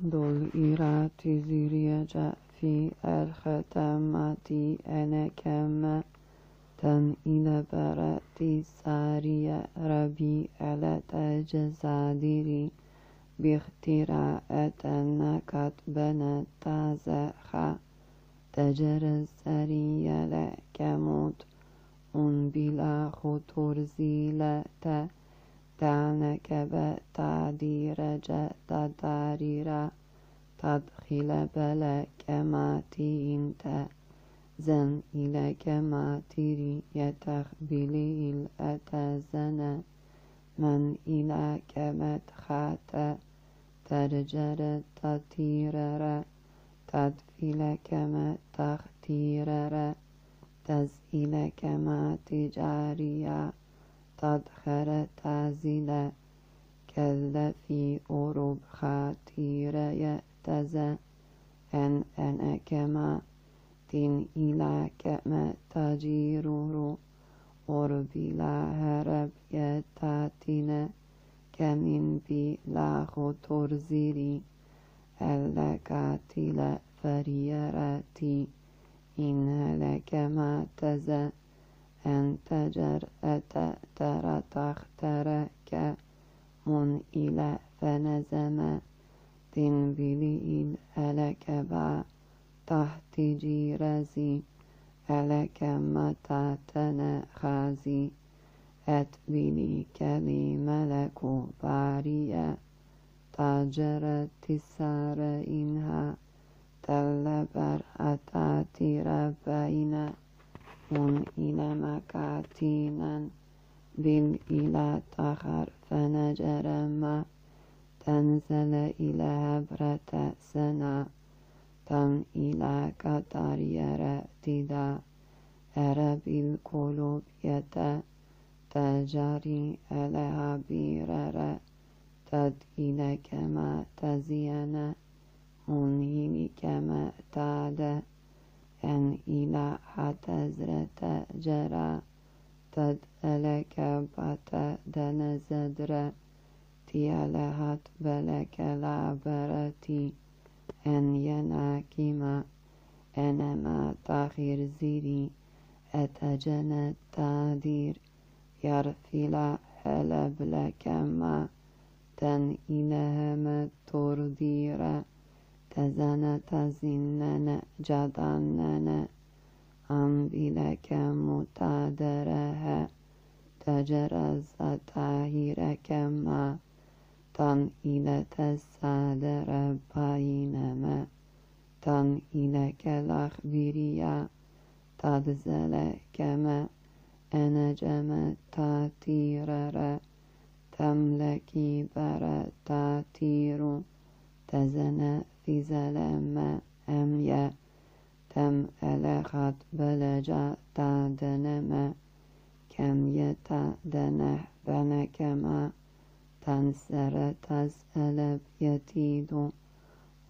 دول إيراتي زيريجا في الختماتي أنا كما تن إلى براتي ساريا ربي على تجزاديري باختراءة كتبنا تازخا تجر السرية لكموت أن بلا خطور زيلة دعنك بتعدير جد داريرا تدخل بلك ماتي انت زن إلى ما تري يتخبلي الأتزنا من إلى مدخات ترجر تطيرر تدفل كما تختيرر تزئل كما تجاريا تدخر تازيلا كذا في أوروب خاتير يأتزا أن أنا كما تن إلى كما تجيرورو أربلا هرب يتاتنا كمن بي لا خطور زيري ألا كاتلا فريراتي إن لك ما تزا أتأتر تخترك من إلى فنزم تنبلي ألك با تحت جيرزي ألك متى خازي أتبلي كلي ملك باريا تاجرت السار إنها تلبر أتاتي ربينا من إلى مكاتينا بل إلى تخر فنجر ما تنزل إلى هبرة سنا تم إلى كتار يرتدا أرب القلوب يتا تجاري ألها بيرر تد إلى كما تزينا منهي كما تعد أن إلى حتى زرت جرى تد ألك بات دن زدر تيالهات بلك لعبرتي أن يناكما أنما تخير زيري أتجنى التعدير يرفلا حلب لكما تن إلهما ترديرا تزن تزنن جدنن أم بلك متادرها تجرز تاهير كما تن إلى تسادر بينما تن إلى كالأخبريا تدزل كما أنجم تاتيرر تملكي بر تاتير تزن في زلم أميا تم ألخت بلجا تعدنما كم يتعدنه بنكما تنسر تسأل يتيد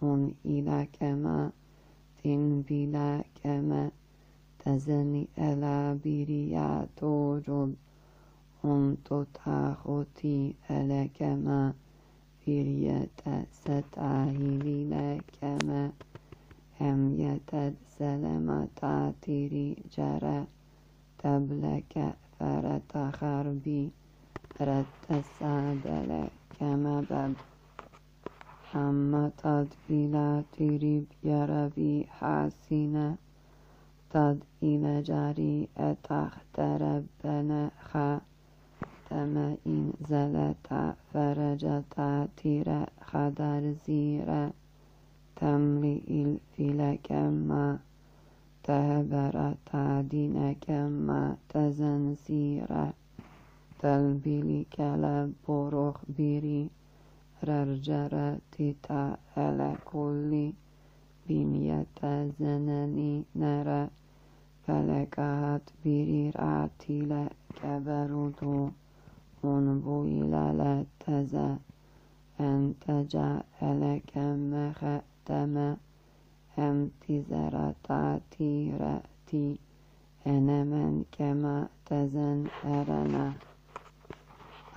من إلى كما تن بلا كما تزني ألا بريا توجد أن تتاختي ألا كما ستاهلي لكما هم يتد سلمة تيري جرى تبلك فرت خربي رت سادل كما بب هم تدبيلا تيري بيربي حاسينة تد إلى جاري أتختربنا خا تما إن زلتا فرجتا تيرا خدر زيرا تملئ ما تهبر تعدين كما تزنسيرا تلبلي كلب بروخ بيري ررجر تتا على كل بنية زنني نرى فلكات بيري راتي كن بويل على تزع أن تجعل كم ختم أم تزر تعتي رأتي أنا من كما تزن أرنا.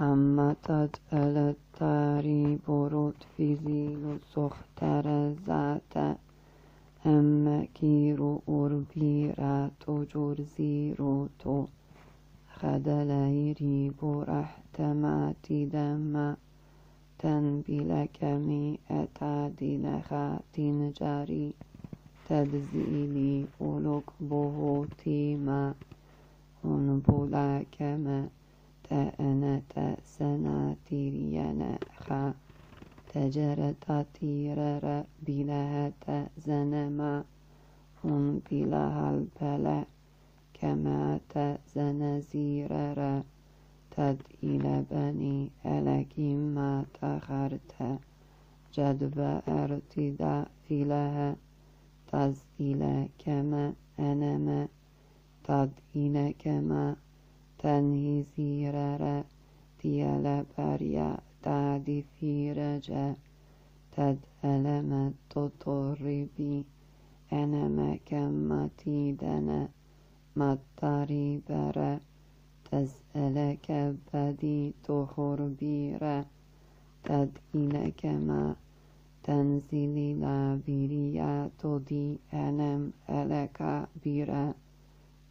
أما تجعل التاري بروت في زيل سختر زعت أما كيرو أربي راتو جرزي روتو خدليري برح تماتي دما تنبلكمي أتعدل خاتين جاري تدزيلي أولوك بوهوتيما unbulakeme تأنت سناتيرينا خا تجرت تيرر بلهت زنما هم بلها البلا كما تزنزيرر تد إلى بني ألك ما تخرت جدب ارتدا فيلها تز إلى كما أنما تد إلى كما تنهي زيرر ديال بريا تعدي في رجا تد ألم تطربي أنما كما تيدنا مطاري برا تسألك بدي تخربيرا تدئنك ما تنزلي لا بريا تدي أنم ألك بيرا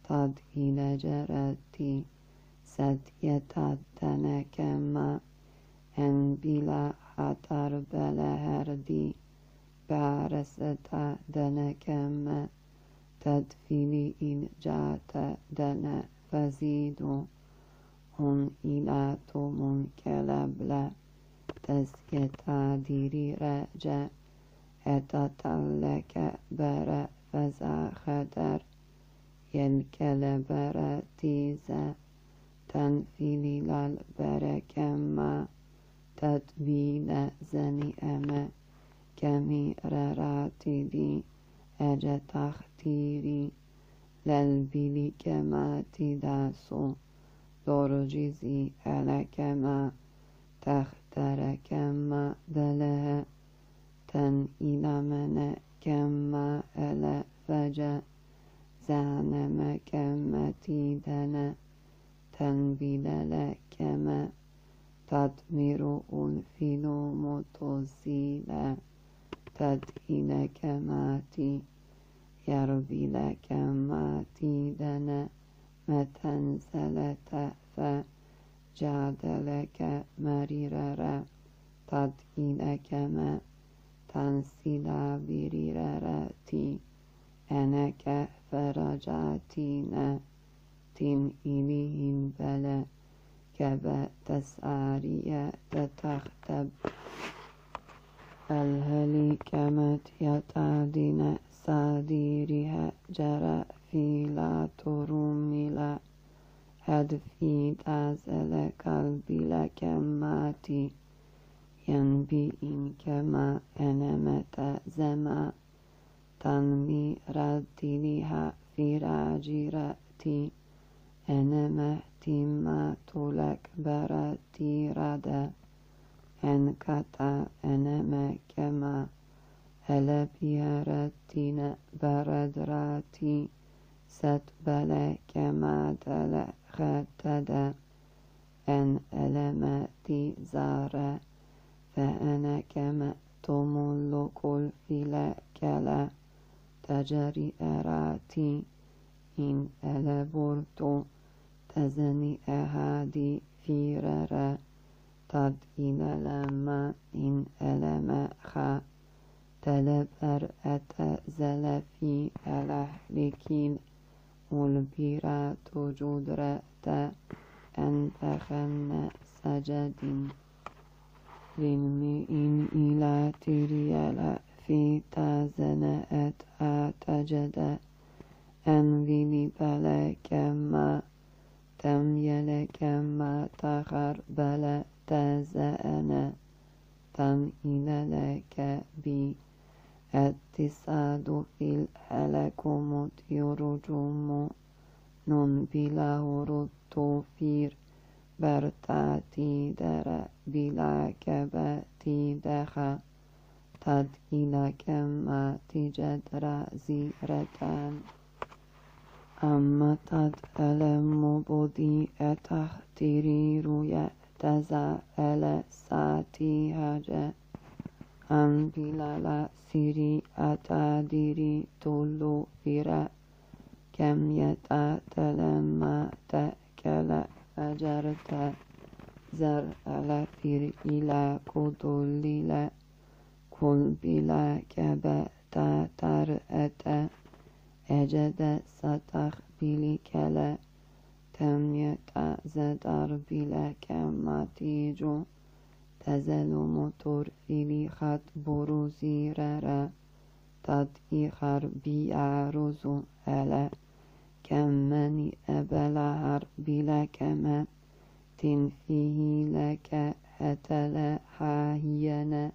تدئن جرتي سديتتنك ما. أن بلا حتر بلا هردي بارستا دنك ما. تدفيني إن جات دنا فزيدو هم إلاتو منكلبلا تسكتا ديري رجا. أتطلك برا فزا خدر ينكلبرا تيزا تنفيلي للبركما تدبيل زني أما كمي راتي دي أجا تختيري للبيلي كما تداسو درجزي على كما تختر كما دلها تن إلى من كما ألا فجا زعنم كما تيدنا تنبيل كما تدمر الفيلو متوزيلا تدين كماتي يربي لك ما تيدنا ما تنزلت فجعد لك مريرا تدين كما تنسيلا بريرتي أنك فرجاتينا تن إليهم بلا كبا تسعرية تتختب الهلي كمت يتعدين ساديرها جرى في لا ترملا هدفي تازل قلبي لكماتي ينبي إن كما أنمت زما. تنمي ردلها في راجرتي أنمت ما تلك برتي ردا. أنكتا أنما كما هلا بيارتنا بردراتي ستبلا كما دل خددا. أن ألمتي زارا فأنا كما تملك الفلا كلا. تجري أراتي إن ألبرت تزني أهادي فيررا تد إلى لما إن ألم خا تلبر أتزل في الأحلكين والبيرات جدرة أنفخن سجد للمئن إلى تريال في تازنأت أتجد أنفي بلك ما يلك ما تخر بل تزأنا تم إلى لك بي التساد في الحلك يرجم نون بلا رد فير برتاتي در بلا كبتي دخا تد إلى كما تجد زيرتان أما تد ألم بدي تزا ألا ساتي هاجا Ambilala siri atadiri tolu vira. كميتا تلما تأكل فجرت زرع فير إلى كدلل كل بلا كبتا ترأت أجد ستخ بلكلا تميتا زدر بلا كمتيجو تزل موتور فيلي خط بروزي رارا. تد إخر بيعرزو ألا. كمني أبلهر بلا كما تنفيه لك هتلا حاهينا.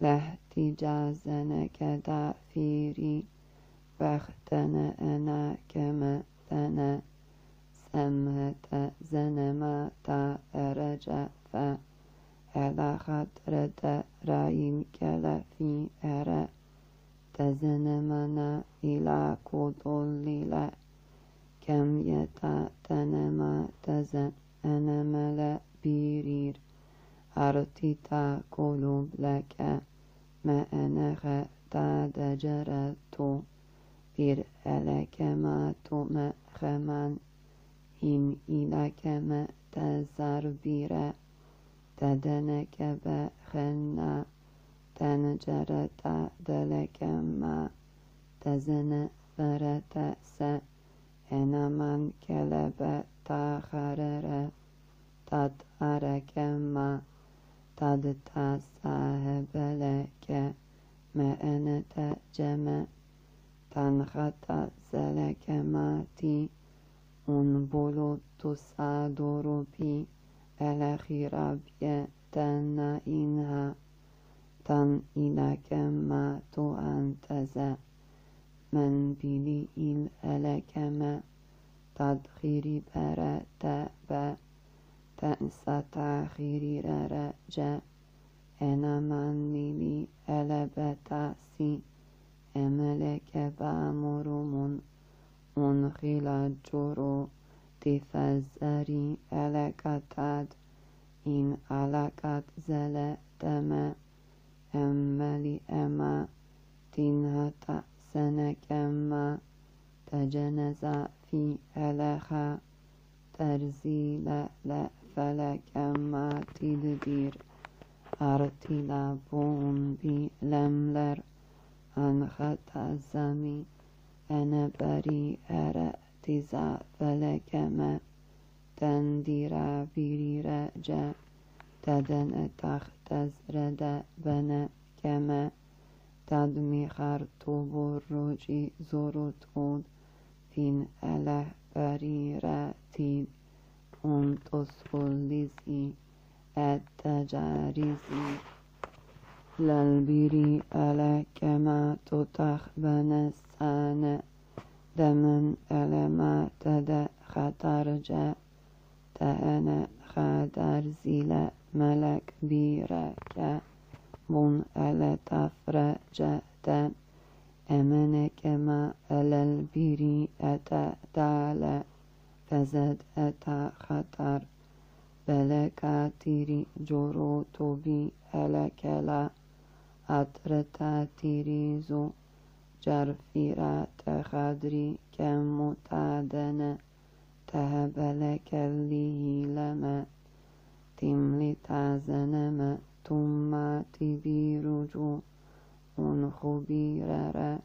لاحتجازنا كدافيري. فاختنا أنا كما ثنا. سمهت زنما تا فا على خطرة راين كلا في أرى تزنمنا إلى كودولي كم يتا تنما تزن أنا ملا بيرير أرتيتا قلوب لك ما أنا ختا دجرتو بير ألك ما تما خمان إن إلك ما تزر بيرا سدنك بخنا تنجرة دلك ما تزن فرت س إنما كلب تخرر تد أرك ما تد تصاحب لك ما أنا تجمع تنخط زلك ماتي un bolo tosado الأخيرة بي تنا إنها تن إلك ما تو أنتزا من بلي إل ألك ما تدخيري برا تأبا تأنسى تأخيري رجا أنا من لي ألبتاسي أملك بأمر من أنخل جرو تفزري ألكتاد إن ألكت زل دم أملي أما تنهت سنكما تجنز في ألخا ترزيل لا فلكما تدبير أرتلا بون بي لملر أنخت الزمي أنا بري أرأتزا فلكما تنديرا بيري رجا تدن تختز رد بنا كما تدمي خرطو بروجي زورتود فين أله بريراتيد أنتس فلزي التجاريزي للبيري ألا كما تتخبن السنة دمن ألا ما تد خطرجا تأنا خدر زيلا ملك بيرك بون ألا تفرج دم أمن كما ألا البيري أتا دالا فزد أتا خطر بلكاتيري جورو توبي ألا كلا. أترتا تيريزو جرفيرا تخدري كم متعدنا تهبلك اللي لما تملي تعزنما ثم تبيرجو خبيرا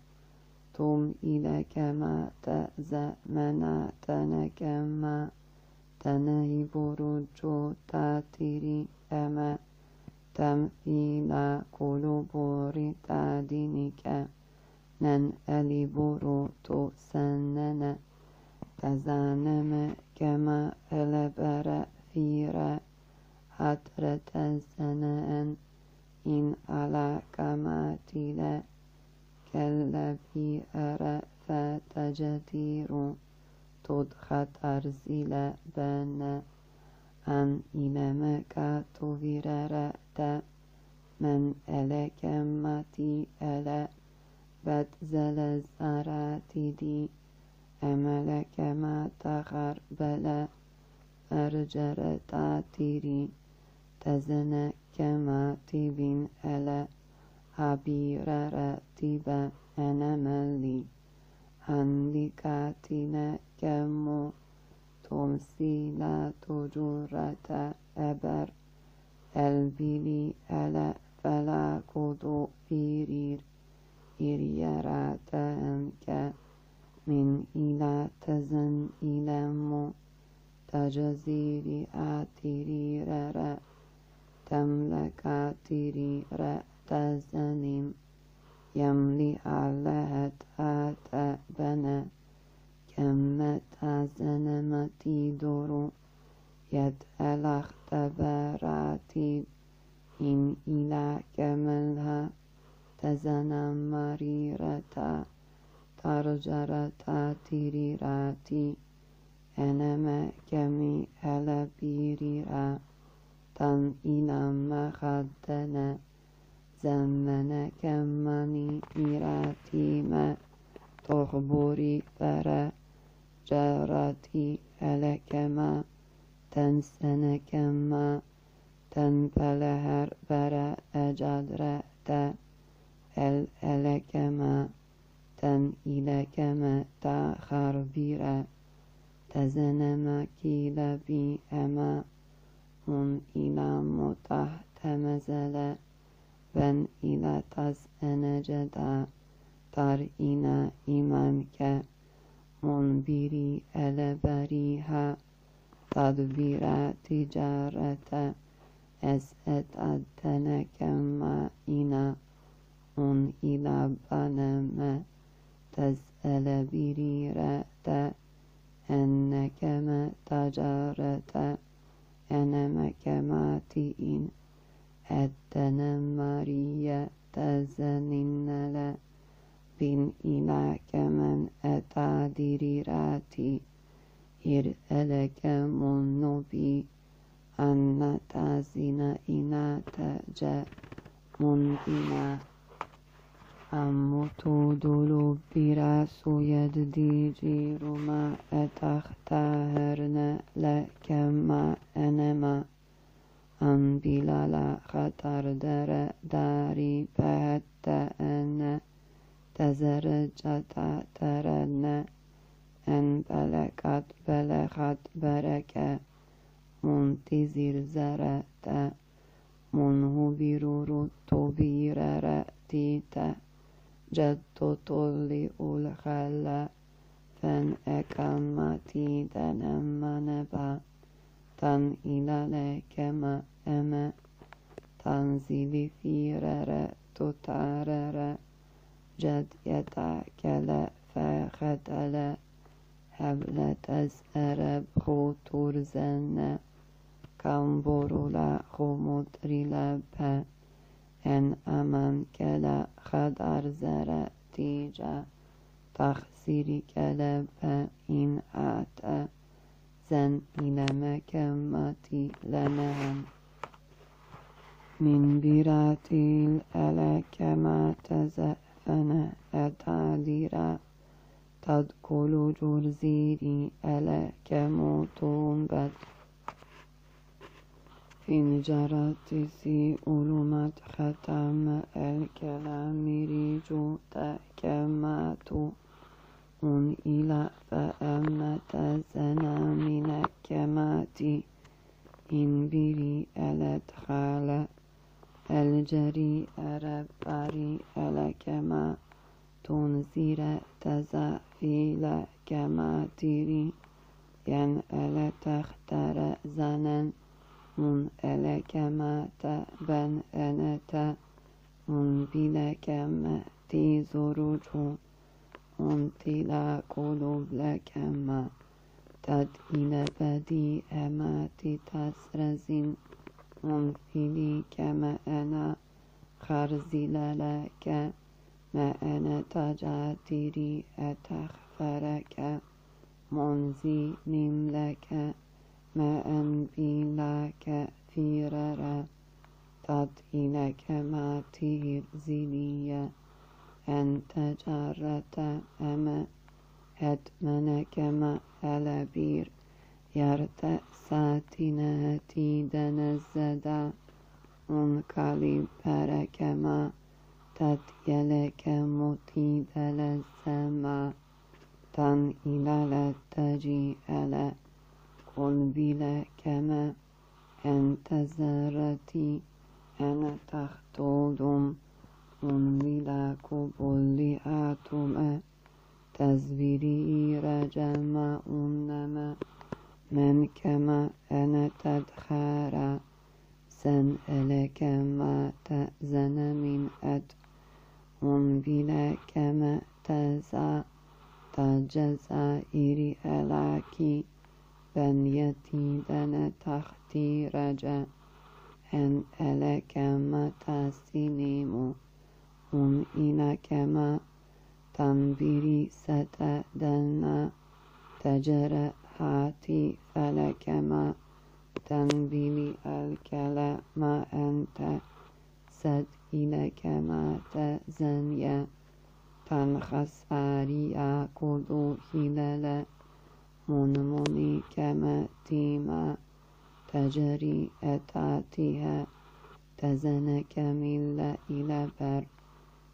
ثم إلى كما تأزمنا تنكما تنهي برجو تاتيري أما تمثيل قلوب تعدينك نن ألي بروتو سننا تزانم كما ألبر فيرا حترة سنة إن على كما تلا كالذي أرى فتجدير تدخت أرزيل Forduló virászójed dízsi romá etach táherne lekemmá enemá ambilala hatardere dári behette enne tezere csatá teredne en belekat belehat bereke montizir zerete monhubiruru tobirere tite جد طلي الخلا فان أكمتي دنم نبا. تن إلى كما أما. تنزيل في رر تتارر جد يتعكل فخدل هبل تزأر بخوتور زن كم برولا خمدري لبه إن أمان كلا خدر زر تيجا تخسيري كلا این آتا زن إلى لنهم من براتيل ألا كما تزفن أتاديرا تدخل جرزيري ألا كموتون بد إن جرت سي أولمت ختم الكلام تكماتو un ila fa'amata sana min kamati in biri aladkhala الجري أرباري ألكما تنزير تزافيل كما تيري ين ألا تختار زنن un elekemata ben enete un bilekem ti tizoruchu un tila kulub lekema tad ilebedi emati tasrazin un fili keme ena خرزللك ما أنا تجاتري أتخفرك منزل لك ما أنبي لك فيررا تد إلى كما تير زليه أن تجارت أما هدمن كما ألبير يرت ساتناتي دنزدا unkali perekema tat yeleke muti delesema tan ilale taji ele. قلبي كما أنت زارتي أنا تختودم قلبي لك كل آتما تزبيري رجما أنما من كما أنا تدخارا سن إليك ما تأذن من أد قلبي كما تزا. تجزائري إليكي elaki ben yati dana tahti raja en eleke ma tasinimu un inakema tanbiri sata dana tajara hati falakema تنبيلي الكلام ما أنت سد إليك ما تزنيا تنخس آريا كدو هلال منمني كما تيما تجري أتاتها تزنك من إلى بر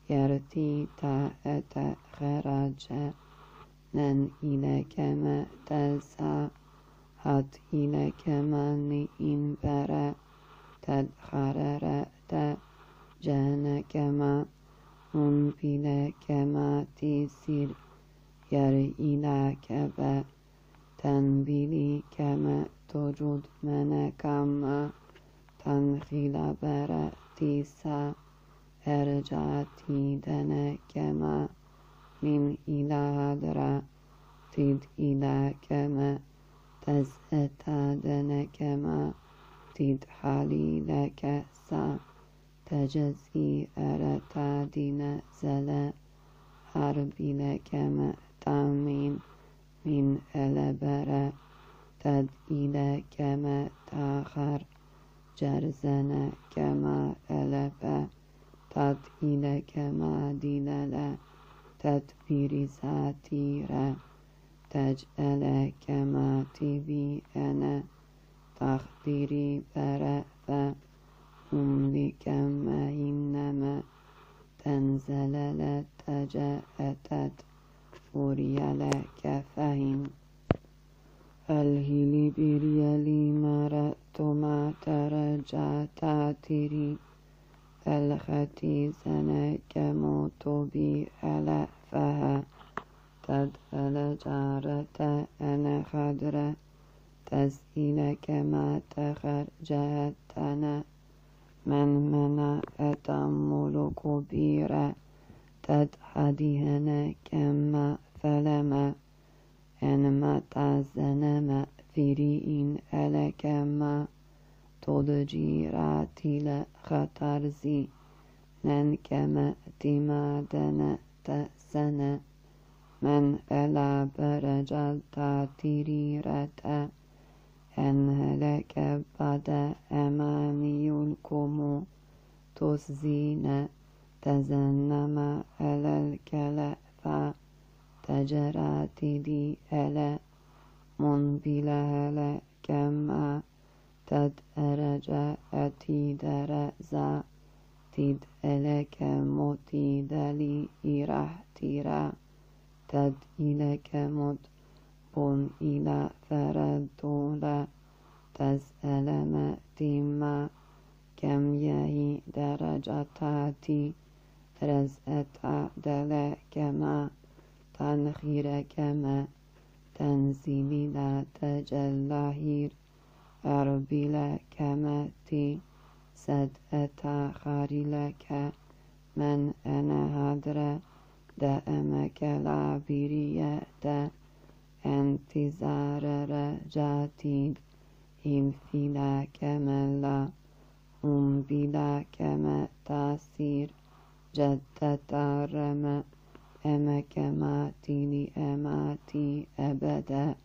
يرتي تا أتا خرج نن إليك ما تزا hat ile kemani in bara tad kharara ta jana kema un pile kema tisir yar ila keba tanbili kema tojud mene kama tan khila bara tisa erjati dana kema min ila hadra tid ila kema تزأتادن كما تدحالي لك سا تجزي أرتادين زلا حربي لك تامين من ألبرا تد إلى كما تاخر جرزنا كما ألبا تد إلى كما دللا تدبير ساتيرا تجعل كما تبي أنا تخديري برأفا أملك ما إنما تنزل لتجأتت أوريا لك فهم الهلي بريالي مرأت ما ترجع تاتري الختي زنك موت بي ألفها تدخل جارة أنا خضرة تسئل كما تخرجتنا من منا أتمل كبيرة تدحدهن كما فلما أنما تعزنما فريئن ألكما تضجيراتي لخطرزي ننكما تمادنا تأسنا من ألا برجل تاتيريرتا أن هلك بعد أمامي الكم تسزين تزنم على الكلفة تجرات دي ألا منبلا هلا كما تد أرجع أتي درزا تد ألك موتي دلي إرح تيرا تد إليك مدبن إلى فردولا تسأل ما كم يهي درجاتي رزأت عدل كما تنخير كما تنزيلي لا تجلهير. أربي لكما تي سد أتاخري لك من أنا هدره دائمك العبرية انتظار رجاتي انفلا كملا هم بلا كما تاسير جدت آرما، اما کماتی نیم آتی، ابدت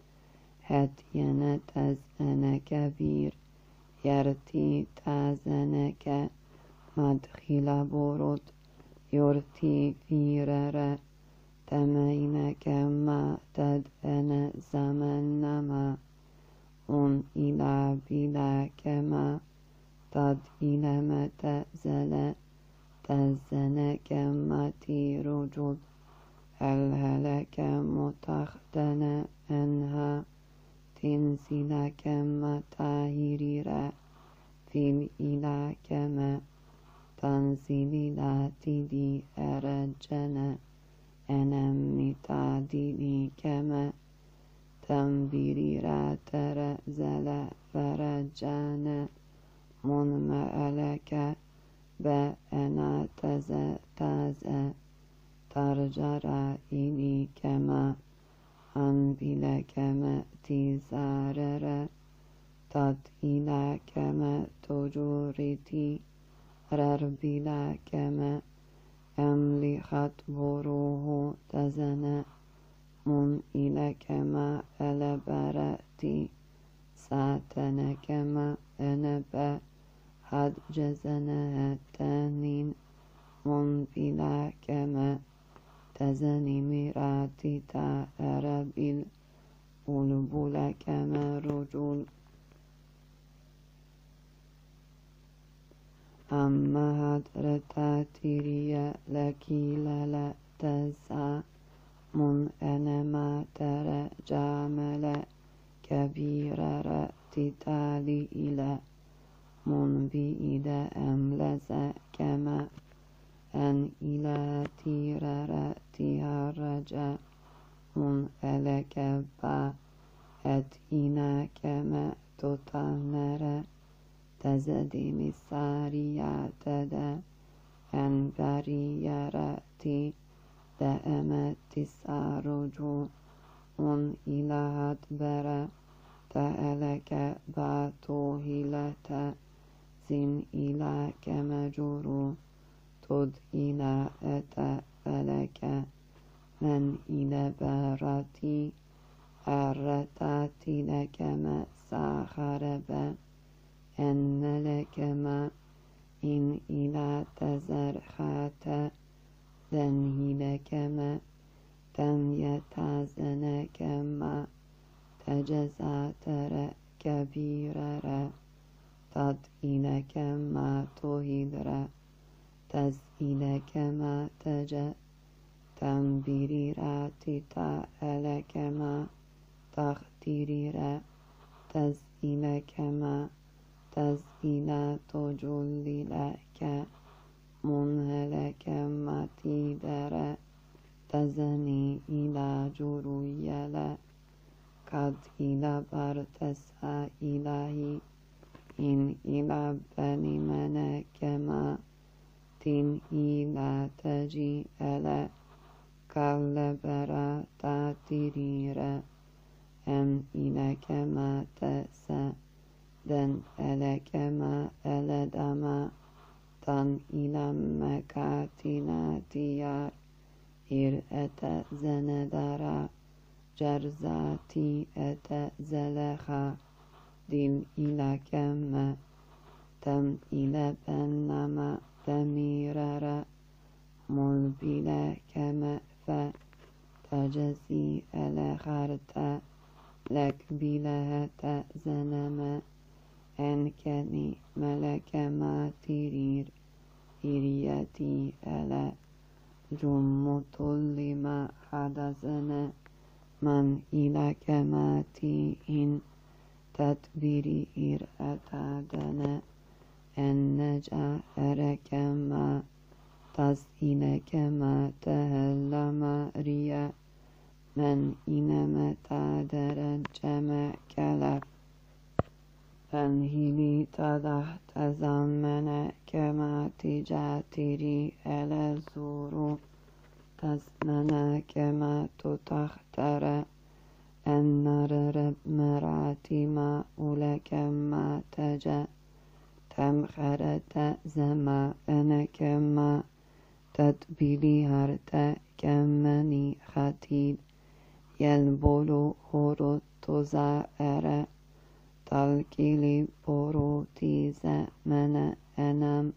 هت یه نت از آنکه ویر یرتی تازه که مدخلابورد یورتی فیر ره تماین تد از زمان نما، اون اینا بیله کما تد اینم تزه. Tezene kemmati rujud هل هلك متخدن أنها تنزل كما تاهيريرا في الإله كما تنزل لا تدي أرجنا أنا متعدلي كما تنبيرا ترزل فرجانا من مألك به انت تز ترجر اینی که ما ان بیل کم تیزارر تد ایل کم تجوریتی رر بیل کم املی خط بروه تزنه من ایله مم ایل کم تی ساتنه که کم انبه حد جزنا من بلا كما تزني مراتي أربيل بلبل كما رجل أما هدرتا تيريا لكي لا تزا من أنا ما ترى جامل كبير رأتي تالي إلى من بإيد أملز كما أن إلى تيرر تهرج من ألك با أت إنا كما تطنر تزدي مساريا تدا أن بريرتي دأمت تسارج من إلى هدبر تألك باتو زن إلى كما جرو تد إلى أتى فلك من إلى بارتي أرتات لك ما ساخرب أن لك ما إن إلى تزرخات دنه لك ما تم يتازن كما تجزى ترى كبيرا تد إلى كما تهدر تزئيل كما تجا تنبيرات تأل كما تختيريرا تزئيل كما تزئيل تجلل ك منهل كما تيدر تزني إلى جرويلا قد إلى برتسا إلهي إن إلى بني من كما تن إلى تجي ألا كالبرا تاتريرا أم إلى كما تسا دن ألا كما ألا دما تن إلى مكاتنا تيار إر أتا زندرا جرزاتي أتا زلخا دل إلى كما تم إلى بنما تميرر ملبلا كما فتجسي الأخرت لك بلا تأزنما أنكني ملك ما ترير إريتي ألا جمت لما حدثنا من إلى كماتي إن تدبيري إر أتادنا النجا كما تصيل كما تهلم ريا. من إنما تعدر الجمع كلف فانهلي تضحت زمن كما تجاتري على الزور تزمن كما تتختر النار رب مراتي ما أولك ما تجا تم خرت زما أنا كما تدبيلي هرت كمني خطيب. يلبولو هورو تزائر تلقيلي بروتي زمن أنام.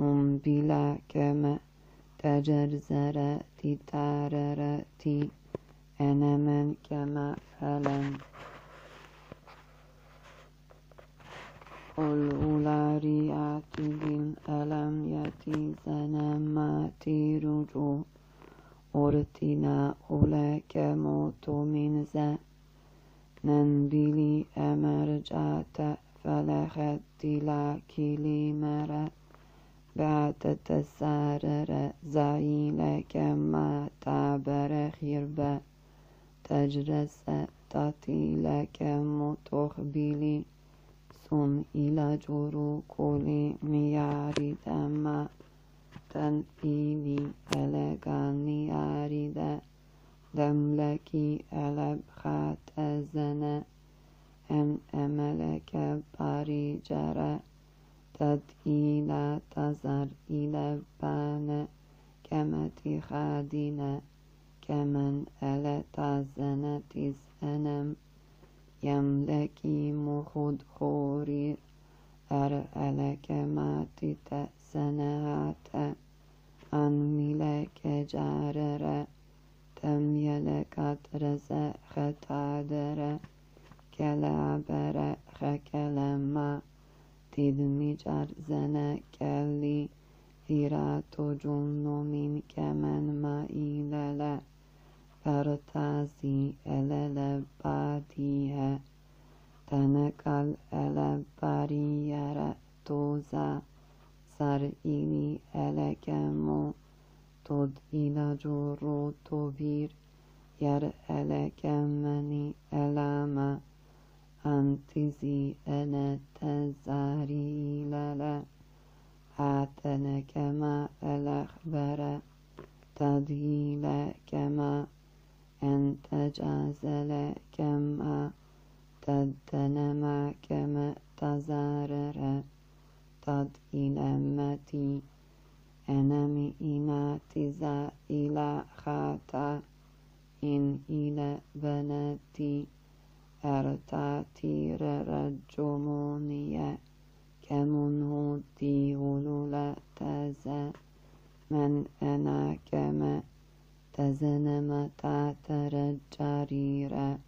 أم بلا كما تجرزر تتاررتي أنا من كما فلن الأولاريات بالألم يتي زنماتي رجو أرتنا أولاك موتو من ذا ننبلي أمرجات فلخت لا كلمة بعد تسارر زايل كما تعبر خربا تجرس تطيل كم تخبلي سم إلى جرو كل مياري دما تنفيلي ألغاني أريد دملكي ألبخات أزنا أم أملك باري جرى تد إلى تزر إلى بان كمتي خادنا. كمن ألا تزنت أنم يملكي مخد خوري أرألك ما تتسنهات أن ملك جارر تم يلكت رزق ختادر كلابر خكلما تدمجر زنكلي ثيرات جن من كمن ما إلى فرتازي ألل باديها تنكال ألل باريرا توزا سر إلي ألكمو تد إلى جرو تبير ير ألكمني ألاما أنتزي أنا تزاري للا أن تجازل كما تدنما كما تزارر تد إلمتي أنمي إنا تزا إلى خاتا إن إلى بناتي أرتاتي رجمونيا كمن هدي هلولا تزا من أنا كما تزنم تعتر جريرا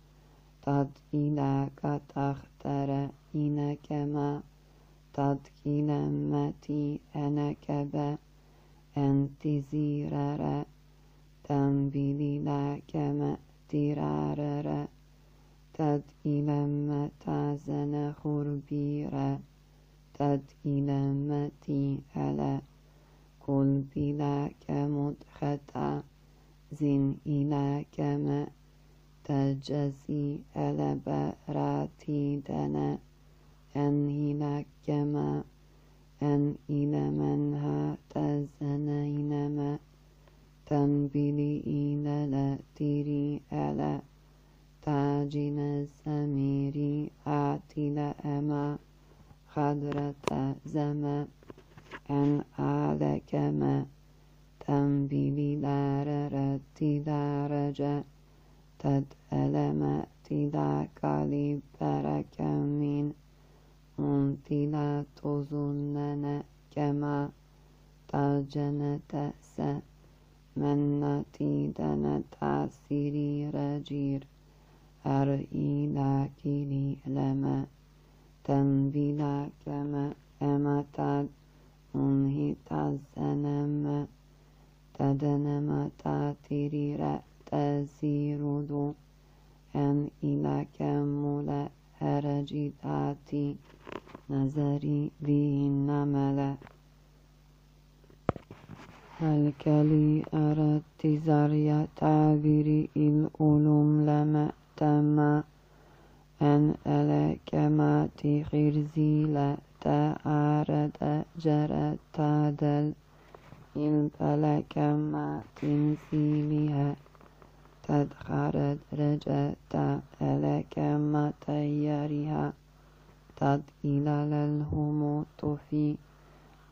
تد إلى كتختر إن كما تد متي أنا كبا أنت زيرارا تنبيلي لا كما ترارا تد إلى متازن خربيرا تد إلى متي على كل بلا كمدختا زن إلى كما تجزي على براتي دنا أن إلى كما أن إلى منها تزنينما تنبلي إلى لا تري على تاجنا سميري آتي أما خضرة زما. أن على كما تنبلي داررتي دارجة تد ألم تدا كالي بركة من أنتي لا تظنن كما تاجن تأسى من نتيدن تأثيري رجير. أرئي لكني لما تنبيلا كما أمتد أنهت الزنم تدنم تاتيري تزيردو أن إلى كمل هرجداتي نظري به ملا هل كلي أردت زرية تعبيري الألوم لما تم أن ألا كما تخرزي لا تعارض جرى تعدل البلا كما تنسيلها تدخرد رجعت ألا كما تيارها تد إلى الهموت في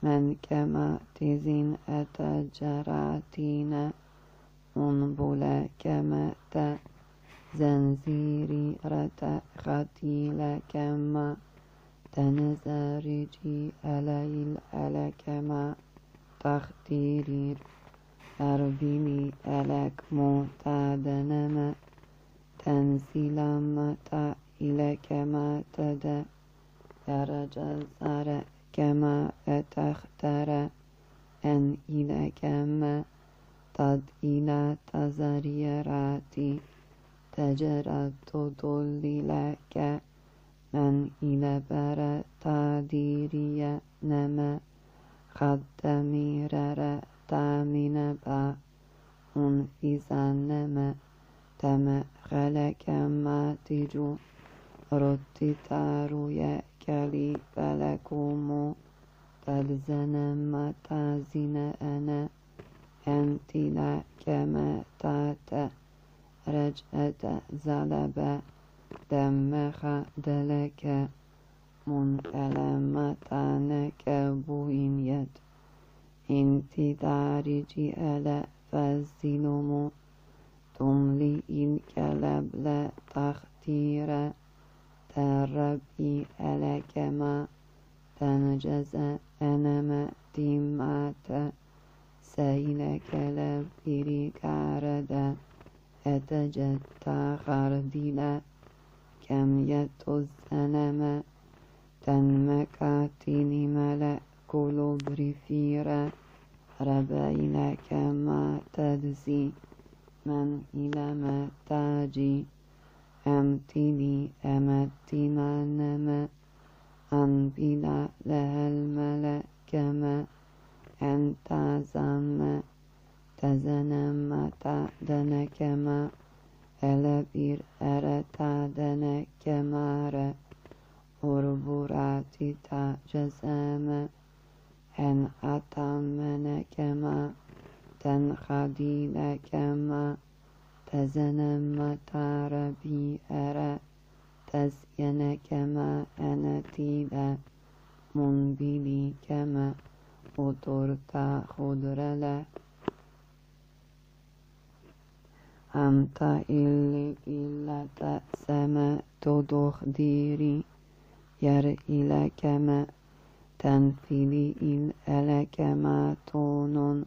من كما تزن أتجراتين أنبلا كما زنزيري رتا ختيل كما تنزارجي أليل ألا كما تختيرير تربيمي ألك معتادنما تنسيلا متى إليك ما تدى درج الزرع كما اتخترى أن إليك ما تد إلى تزريراتي تجرى تضل لك أن إلى برى تاديري نمأ قدمي رر تامين با اون إذنم تم خلق ما تجو ردی تاروی کلی بلکومو تلزن ما تازین انا انتی لکم تات رجعت زلبه دمخ دلک من ألمتانك بوينيت انتي دارجي ألا فازلمو تملي الكلب لا تختير تربي ألك ما تنجز أنما تيمات سيلك لبيري كاردا أتجتا خردلا كم يتوزنما تنمكاتيني ملأ كلو بريفيرا ربينا كما تدزي من إلى ما تاجي أمتني أمتنا نما أن بلا لها الملأ كما أنت زم تزنم تعدن كما ألا بير أرتعدن كما ta jazama en atamene kema ten khadila kema تزنم تاربي أرى تزين كما أنا تيلا منبلي كما أطرت خضرلا أنت إلي إلا تأسما تدخ ير إلى كما تنفلي إلى كما تون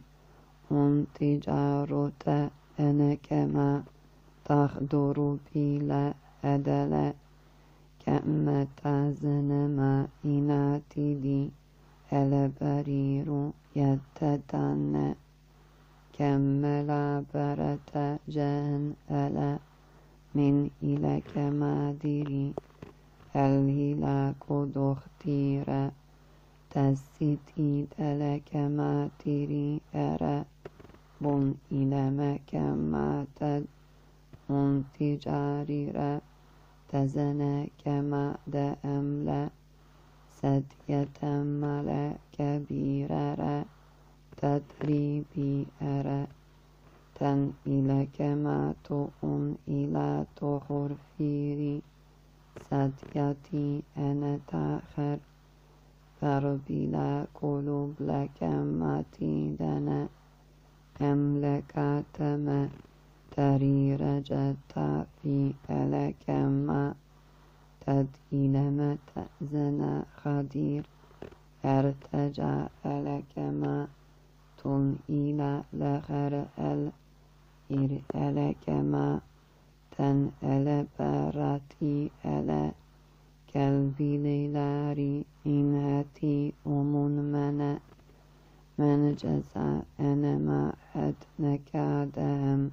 هم تجارة أنا كما تخدر بلا أدلا كما تزن ما إناتي دي البرير يتتن كملا برة جهن ألا من إلى كما ديري. الهلاك دختيرا تستيد لك ما تري أرى بن إلى مكما تد من تجاريرا تزنى كما دأملا سدية ملا كبيرا تدريبي أرى تن إلى كما تؤن إلى تخرفيري سديتي أنا تاخر. فربلا قلوب لك ماتيدنا أملكات ما تري رجتا في ألك ما تدين ما تأذن خدير. ارتجع ألك ما تن إلى لخر أل إر ألك ما تن ألا باراتي ألا كلبي ليلاري إنهاتي أمون منا من جزا أنا ما حد نكادهم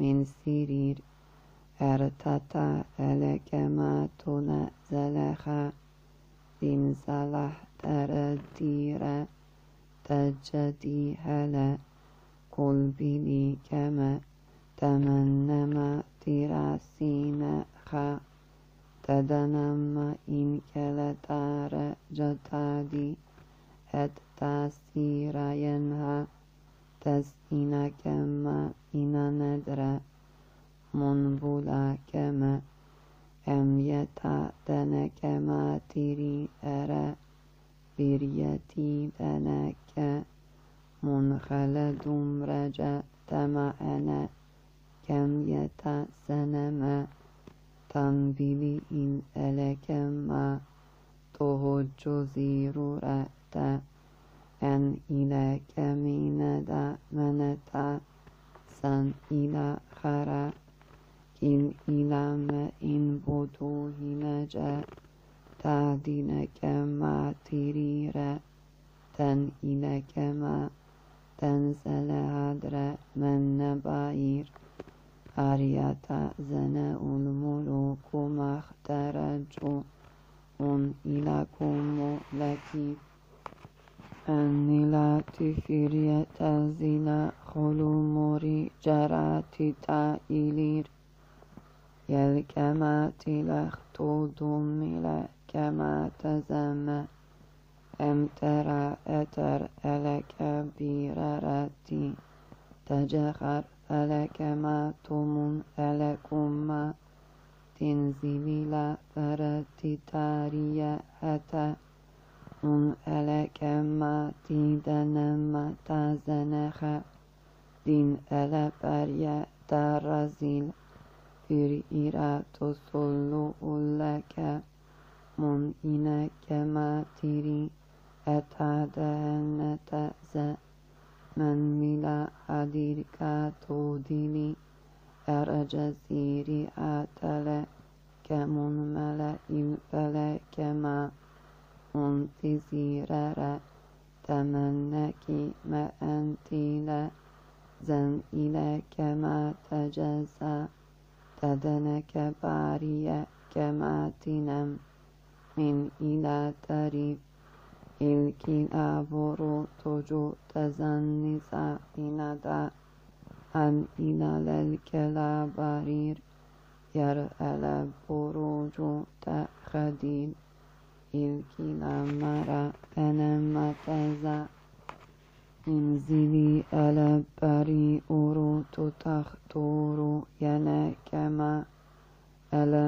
من سرير ارتطى ألك ما تنزلخا دين صلاح تردير تجدي هلا قلبي لي كما تمنما تراسين خا تدنم إن كالتار جتادي et tasira ينها تسئين كما إن ندر منبولا كما أم يتعدن كما تري أرى بريتي دنك منخلد رجعت معنا كم يتسنم تنبلي إن ألك ما تهج زيرورة أن إلى كمين دا منتا سن إلى خرا كن إلى ما إن بدوه نجا تعدينك ما ترير تنئلك ما تنزل عدر من نبعير اریاتا زن اون مولو کومخ درجو اون ایلا کومو لکی انیلا تی فیریتا زینا خلو موری جراتی تا ایلیر یل کما تی لختو دوم نیلا کما تزن ام ترا اتر الک بیراراتی تجخر فلك ما تمن ألكما تنزلي لا فرتي تاريا حتى أم ألك ما تيدنا ما تازنخ دين ألا بريا ترزيل في إيراتو سلو لك من إنك ما تري أتعدهن تأزأ من ملا حديرك توديني أرجزيري آتل كمن ملئ فلكما منتظير تمنكي ما أنت لا زن إليك ما تجزى تدنك باريا كما تنم من إلى تريف الكلاب تجو تزنسا إندا أن إلى الكلابرير يرأل بروج تخديل الكلامرا أنمتزا انزلي ألا بري أورو تختور ينكما ألا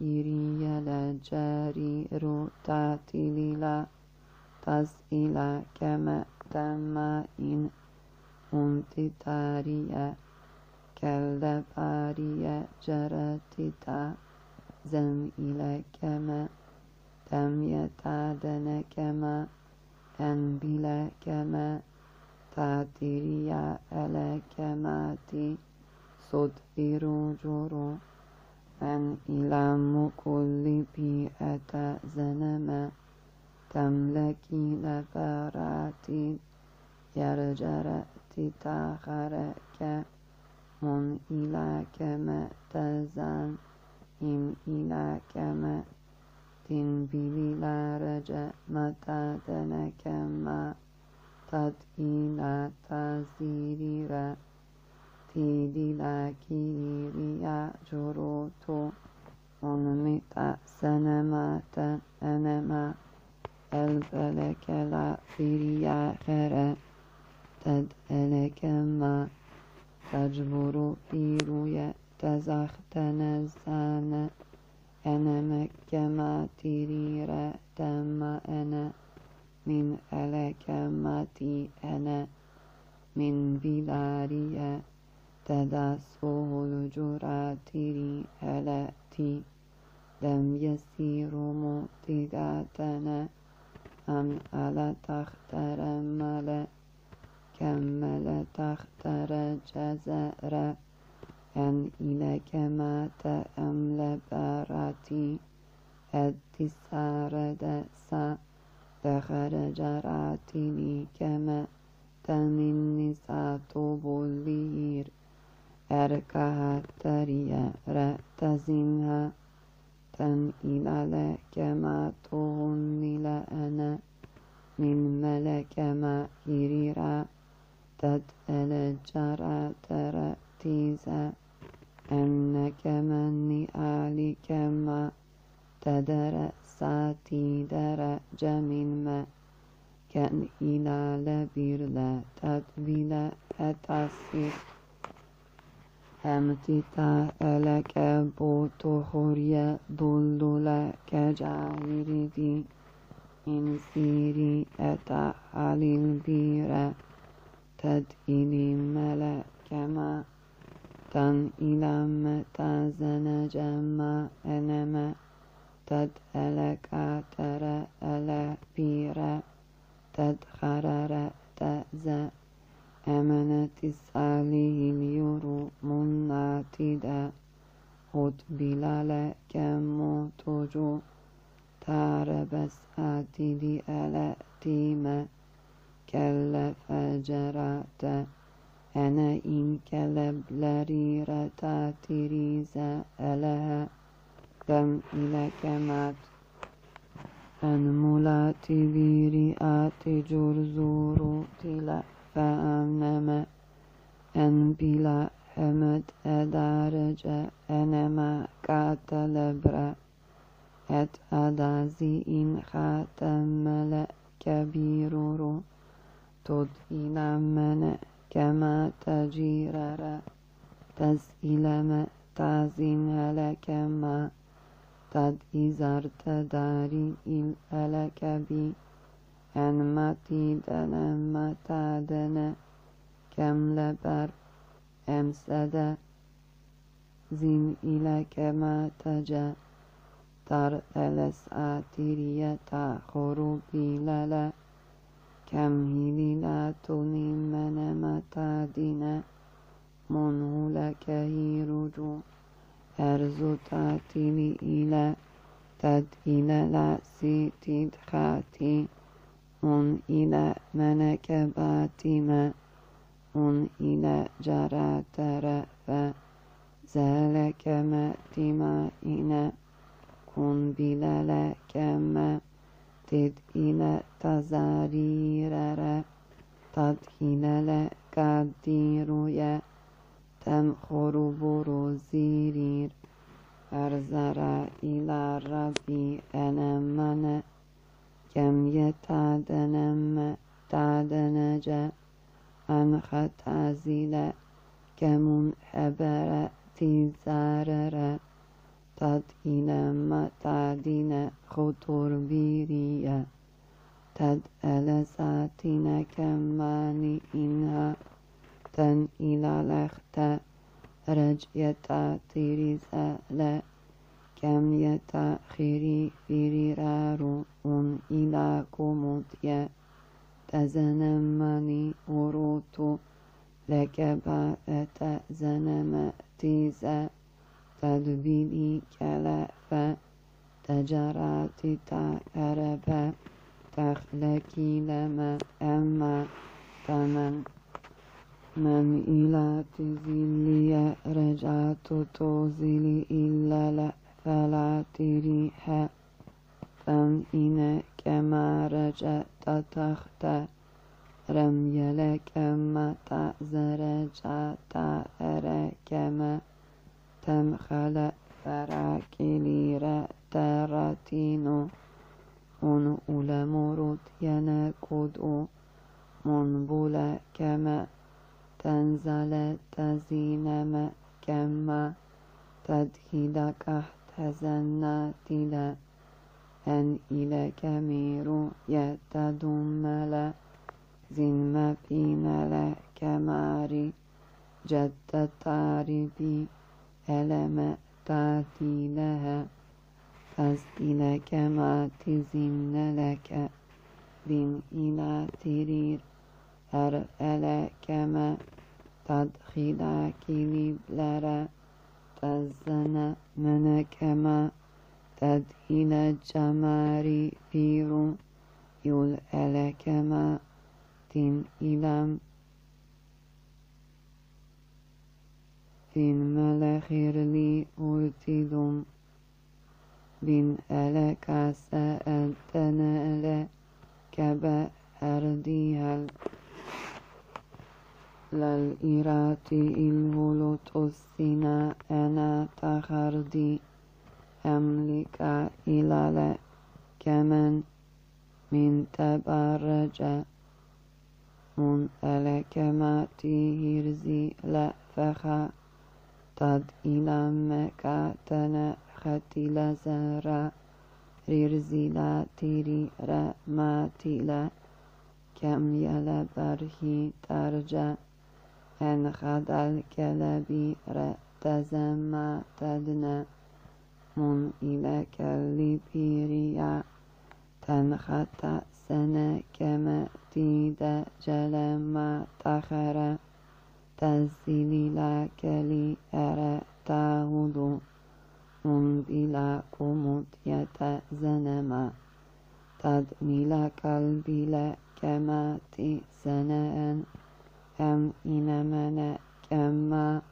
إيري يلا جاري رو تاتيلا تسئلا كما تما إن untitarija كالبارية جرتتا زم إلى كما تم يتعدن كما أن بلا كما تعتريا ألا كماتي صدفر جرو فإلام كل بيئة زنما تملكين فراتي يرجرأت تخرك من إلك مأتزن إم إلك مأتن بلا رجاء متى تنكما تدقيل تزيري تيديلا كيريا جروتو ونمتا سنماتا أنما البلك لا فيريا خيرا تدألك ما تجبر في رؤيا تزختنزان أنا مكما تريرا تم أنا من ألك ماتي أنا من بلاريا تدسه الجراتري ألاتي لم يسير مؤتداتنا أم ألا تختر ملأ كمل تختر جزر أن إليك ما تأمل باراتي التسار دسا فخرج راتني كما تمن نساتو بولير أركها تريا رأتزنها تن إلى لك ما تغني لأنا من ملك ما كريرا تدأل جرى ترتيزا أنك من آلك ما تدر ساتي درج من ما كان إلى لبير لا تدبيل أتصير أمتتا لك بوتو خوريا دلو لك جاهردي إن سيري أتا علي البيره تدئني ملكما تن إلى متازن جمع أنما تدألك ترى ألا بيرا تدخرر تأزا أمنت اليورو مناتدا خد بلالك موتجو تاربس آتي ألا تيما كلا فجرات. أنا إن كلب لريرة تاتريزا ألها. كم إلى كمات أن مولاتي ليري آتي جرزورو تلا. فأنما أن بلا حمد أدارج أنما كاتلبرا أت أدازي إن خاتم ملأ كبيرو تد إلى من كما تجيرر تز إلى ما تازين لك ما تد إزرت داري إل ألك بي أن ما تيدنا ما تادنا كم لبر؟ أمسد زين إلى كما تجا. تر ألس آتيرية خروبي للا كم هليلاتني من متادنا منه لك هيرجو أرزو تاتي إلى تد إلى لا سيتد خاتي اون إلى ملك باتما اون إلى جرى ترفا ذلك مأتما إنا كن بلالك ما تد إلى تزاريرا تدخل لك الديريا تمخر بروزيرير أرزر إلى ربي أنا منك كم يتعدنم تعدنج أن ختازل كمن حبر تزارر تد إلى متعدين خطر بيريا تد ألساتنا كمان إنها تن إلى لخت رجيتا تيريزا كم يتأخري فريرار أن إلى كوموتيا تزنمني وروتو لك باءة زنم تيزا تدبيلي كلافا تجرات تأربا تخلكي لما أما تمن من إلى تزيلي رجعت توزيلي إلا لا فلا تريح فم إن كما رجعت تخت رمي لك ما تأزرجعت أركما تمخل فراكلي رتراتينو من أولمرت ينكد من بولا كما تنزل تزينم كما تدخل كحتزناتلا أن إلى كمير يتدمل. زن ما فينا كماري جد تاربي ألم تأتي لها؟ فاسئل كما تزن لك بن إلى ترير. أرأل كما تدخل كليبلرا تزن من كما تدهن جماري فيرو يلأل كما تن إلم تن ملخير لي أرتدم بن ألك سألتنا لك بأرديها للإراتي إلهلوت السنا أنا تخردي أملك إلى كمن من تبرج من ألك ما تهرزي لا فخا تد إلى مكاتنا ختل زرا ريرزي لا تيري رماتي لا كم يلا برهي ترجع أن خد الكلبي رتزما تدنا مون إلى كاليبيريا تنخطى سنة كما تيدا جل ما تخرى تزيل إلى كلي أرى تاودو مون بلا كموت يتزنما تدمي لك البلا كما تي سنة هم إنمنا كما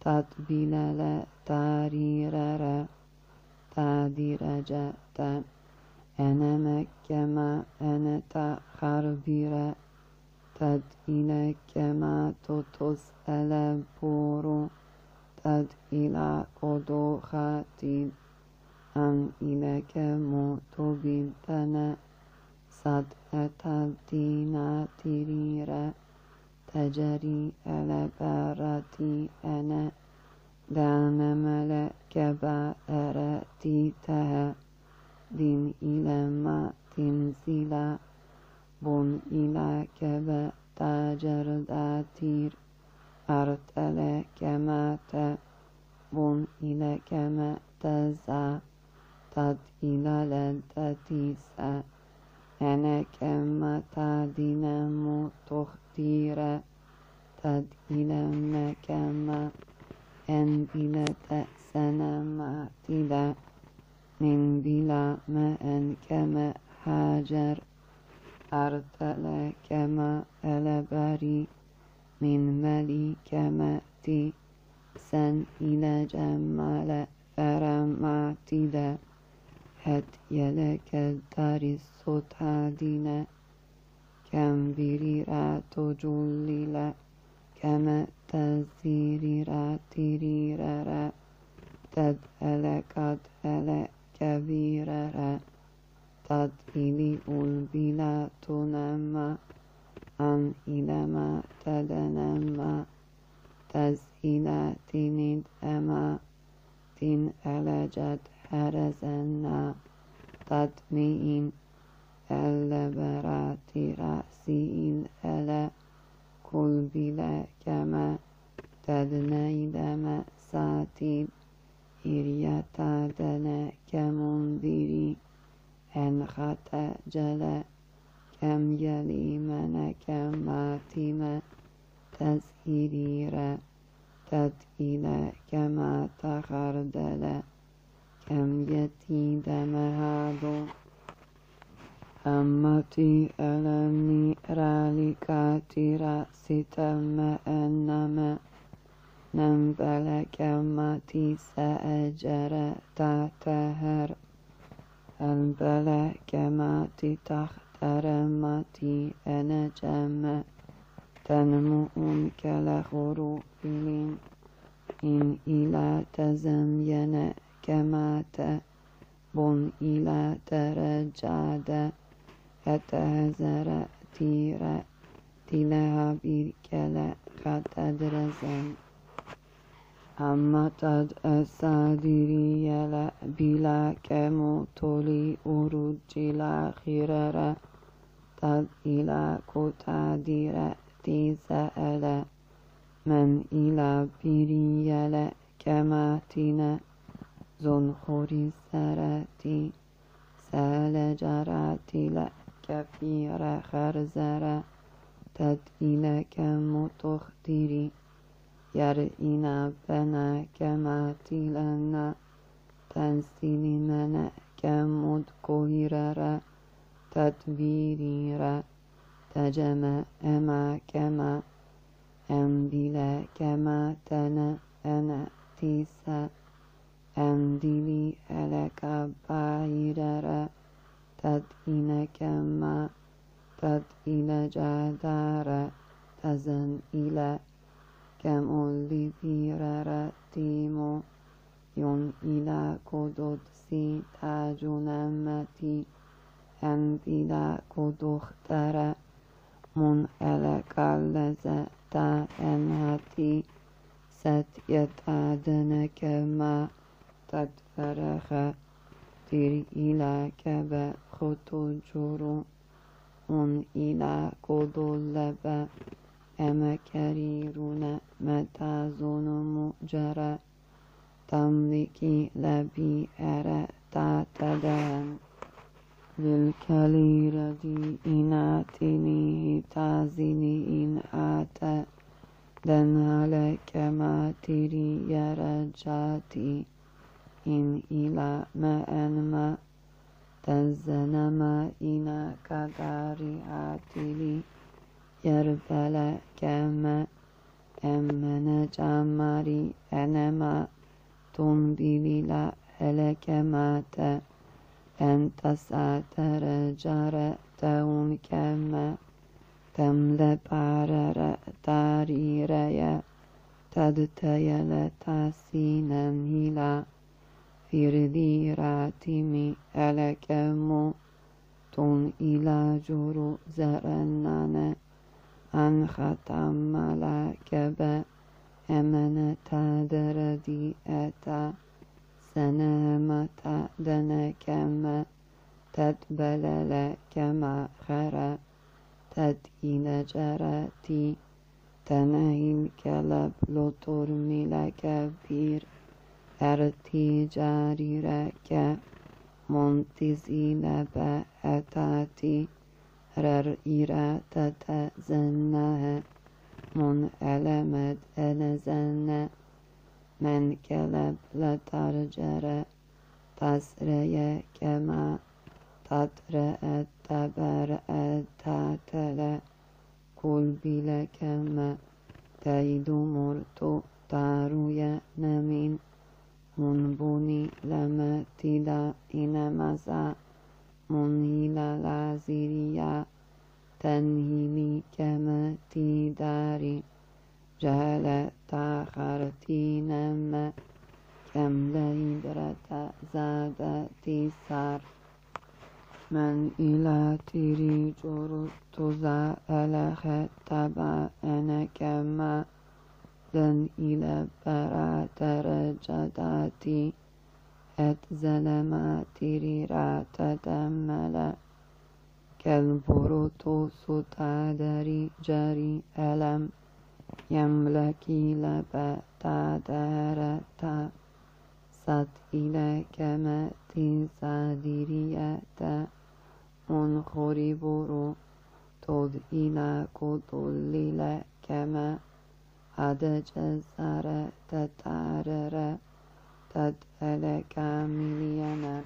تدبيل لتاريرا Enemek kema eneta harbira Tad ile kema totos ele puru tad ila kodohatid an ileke mutubintana sad etadina tirire تجري على بارتي أنا دان ملكبا أرتيتها دين إلى ما تنزيلا بن إلى كبا تاجر داتير أرتل كما تبون إلى كما تزا تد إلى لدتيسا أنا كما تدينم تختير تد إلى مكما أن بلا تأسنا ما تلا من بلا ما أن كما حاجر أرتل كما ألبري من ملكمتي سن إلى جمال فرماتدا هت يلك الدار السطادين كم بريرات جلل كما تزيريرا تريرا تد ألا قد ألا كبيرا تد إلي البلا تنمى an ilama tadanama tazila tinid ama tin alajat harazanna tatmiin alabarati rasiil ala قل بلا كما تدنى إذا ما ساتيب إريا تدنى كمنذري إن خطى جلى كم يليمن كم ماتم تزهيرير تدئل كما تخردل كم يتيد مهادو أمتي ألمي رالكاتي رأستم أنما ننبل كمتي سأجر تاتهر البلا كمتي تخ أرمتي أنا جمع تنمو كالخروف إن إلى تزمين كما بن إلى ترجعد أتهزر تيرا تلها بيركلا خطدرزن أما تد أسادري يلا بلا كمو تولي أرجلا خيرا تد إلى كتادير تيسأل من إلى بريال كماتنا زن خوري سراتي سال جراتي لا كفير خرزرا تد إلى كمتختري يرئنا بنا كما تلنا تنسلنا كمد كهيرا تدبيرا تجمع أما كما أمدلا كما تنا أنا تيسا أمدلي ألك بايرا تدئن كما تدئن جدارا تزن إلى كم أولي تيمو يون إلى قدسي تاج نمتي أن بلا قدختر من ألك اللذة تا أنهتي ست يتعدنك ما تدفرخ تير إلى كبا جورو من إلى قدلبا أما كريرون متى ظلم جرى تملكي لبي أرى تعتدان للكليرة إناتني تازني إن آتا دن عليك ما تري يا رجاتي in ila ma enma tazanama ina kadari atili yerbele keme emmene camari enema tunbilila helekemate entasatere jare teun keme temle parere tarireye tadteyele tasinen فرديراتيمي ألك أمو تون إلى جورو زرنانا أن ختم ملاك كبا أمن تادردي أتا سنامة دنك ما تدبل لك ما خرى تد إلى جراتي تنهي الكلب لطور ملاك فيرئ ترتجريرك منتزل بأتاتي ررئر تتزنه من ألمد زنه من كلب لترجر تسري كما تترأ تبرأ تتل کل بلا كما تيد مرتو تارويا نمین لما تلا إنمزا منهلا لازيريا تنهيني كما تداري جهل تاخرتي نما كم ليبرة زاد تسار من إلى تيري جورو توزا ألخ تبا أنا كما إلى برا درجاتي أت زلما تيري را تدمل كالبروتو ستا داري جاري ألم يملكي لبا تادرتا سات إلى كما تنسادريتا منخوري برو تود إلى كتل كما هذا جزر تتعرر تدأل كاملينا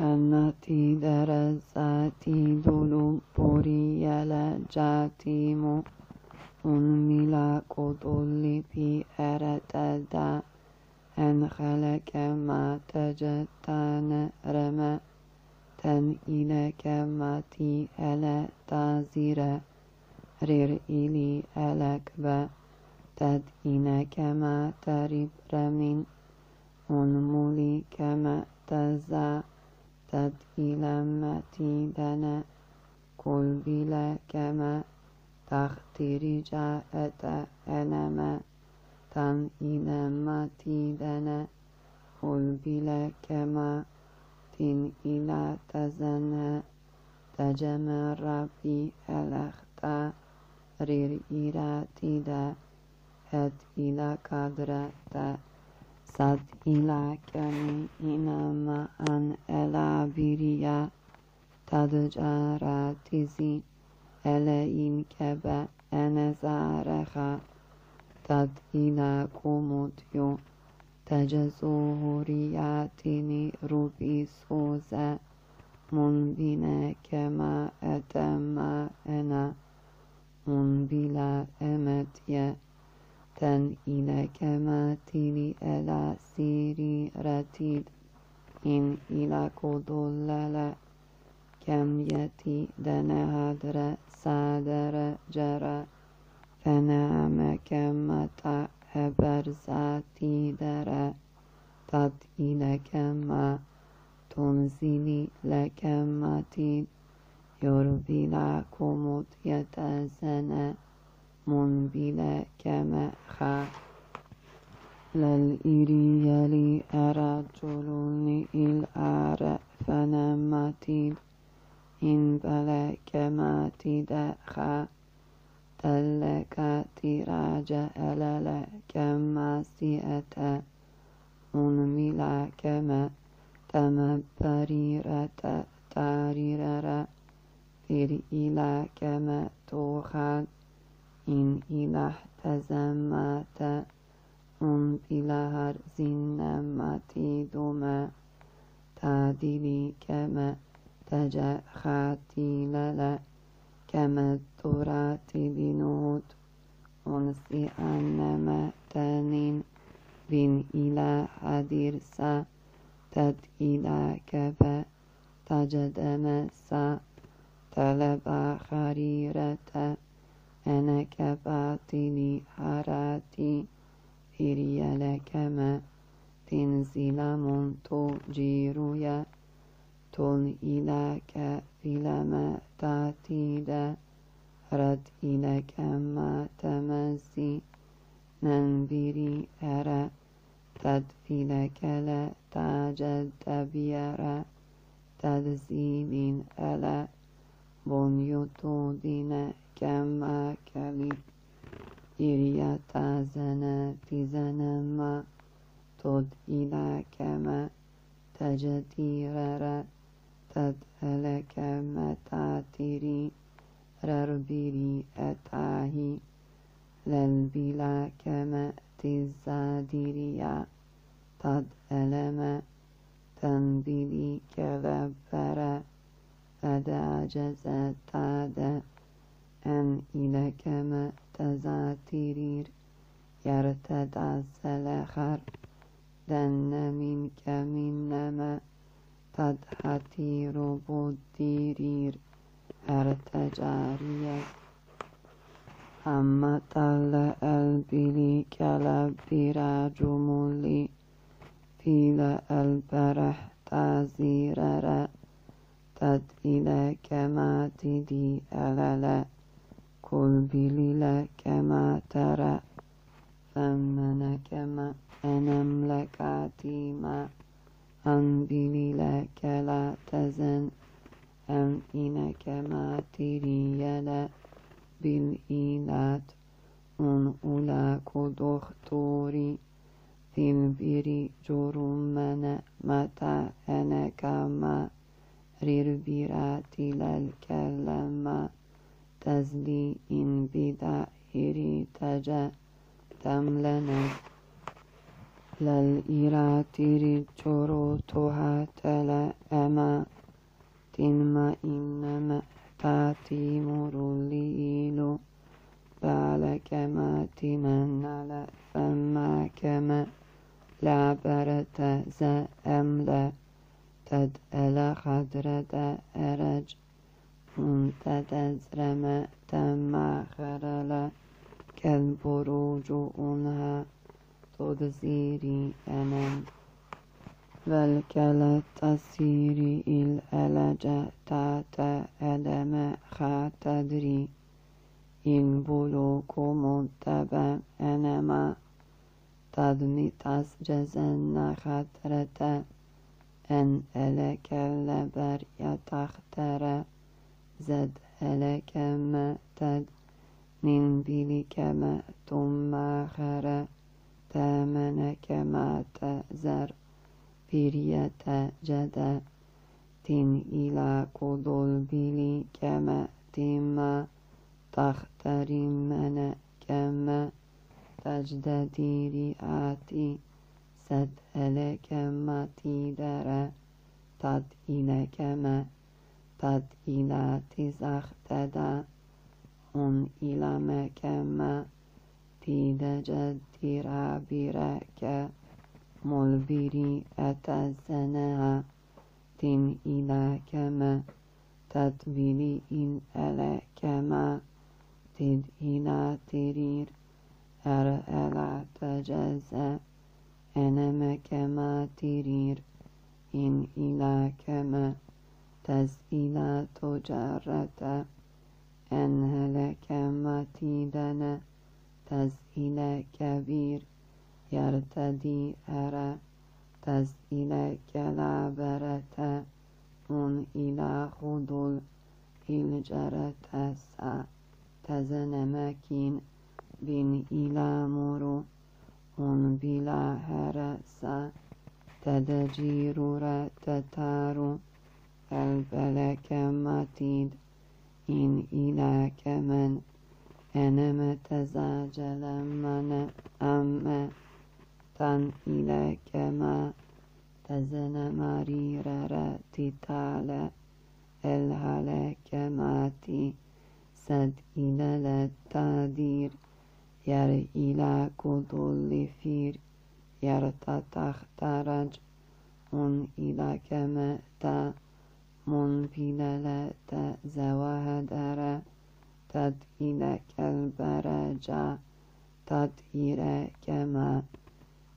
أنتي درزاتي دلو بوريالا جاتيمو أنملا كتل في أرتدا أن خلق ما تجتان رمى تن إلك ماتي ألا تازيرا رير إلي ألكبا تد إنك ما تريب رمين أنمولي كما تزا تد إلى ماتي دنا كل بلا كما تختيري جاءت أنما تن إلى ماتي دنا كل بلا كما تن إلى تزنى تجمر في rir, ira, tida, het, ila, kadra, ta, sat, ila, kani, inama an ela, biriya, tadjara, tizi, ele, in, kebe, ene, zareha, tad, ila, kumutyo, تجزهورياتني rubi suze منبنا kema etema ena منبلا أمتيا تن إلى كما تلي ألا سيري رتيد إن إلى كدلل كم يتي دنهدر سادر جرى فنعم كما برزاتي درا تطي لكما تنزلي لكما تيد يربي لكم يتزنى منبلا كما خا للإري يلي أرجلني الأر فنمتي إن بلا كما تدخا تلك تراجع ألل كما سيئة أنملا كما تمبريرة تاريرة سير إلى كما توحد إن إله تزمت أم إلى هرزن زنمتي دوما تادلي كما تجخاتي للا كما تراتي بنوت أنسي أنما تنين بن إلى هدير سا تد إلى كبا تجد سا anneme tenin bin ila hadirsa tad ila kefe tajedeme sa taleba harirete eneke batili harati Firyelekeme tinzilamun tu ciruye tul ileke fileme tatide rad ilekemme temezzi nenbiri ere tedfilekele taceddebiyere tedzilin ele bunyutudine kemme kelik İryatazene tizenema tod ilakeme tejetirere ted elekeme tatiri rerbiri etahi lelbilakeme tizzadiriya tad eleme tenbili kelebbere ede tade en ilekeme تزاتيرير يرتدى السلاخر دن منك منما تدحتير بوديرير ارتجارية أما تل البلي كالبرا جمولي فيل البرح تازيرر تد إلى كما تدي أللا كل بليل كما ترى فمن كما أنم لك عتيما أن بليل كلا تزن أم إنك ما تريلا بالإيلات أن أولاك دختوري في البري جرمنا متى أنا كما ريربيراتي للكلمة تزلي إن بدائري تجا تملنا للإراتير جروتها تلا أما تنما إنما تاتي مروليلو بالك ما تمنى فما كما لا برت زأملا تد ألا خدرة أرج تتزرم تماخرل كالبروج أنها تدزيري أنم والكلا تسيري الألج تات أدم خاتدري. البلوك متبع أنما تدمي تسجزن خطرة أن ألك اللبر يتختر زد هلك ما تد من بلك ما ثم خر تامنك ما تزر. برية جدا تن إلى قدل بلي كما تما تخترم من كما تجددي رئاتي سد هلك ما تدر تد إلى كما tad ila tizach tada un ila mekema tida jadira bireke mulbiri atazaneha tin ila kema tadbili in ele kema tid ila tirir انمه که ما تیریر این ایلا که تز ایلا تجارت ان هله ما تیدن تز ایلا کبیر یرتدی اره تز ایلا کلا برت اون ایلا خودل ایل جرت سا. تز نمکین بین ایلا مرو هم بلا حرس تدجير رتتار البلك ماتيد إن إلك من. أنا متزاجل من. أم تن إلك ما. تزن مرير رتتال. الهلك ماتي. سد إلى التادير yer ile kudulli fir yartatah tarac un ile keme ta منفلل تزوهدر تدئيل كالبرجع تدئيل كما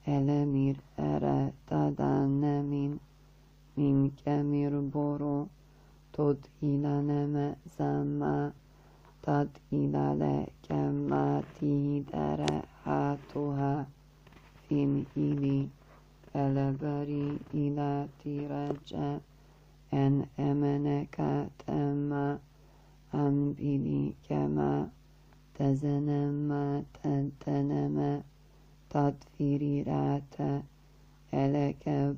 ألمير أرى تدن من من بورو، تود تدئيل نما زمان ilaneme zamma tad ilale kemati dere hatuha fin ili eleberi ila tirace en emeneka temma ambili kema tezenema tenteneme tadfirirate eleke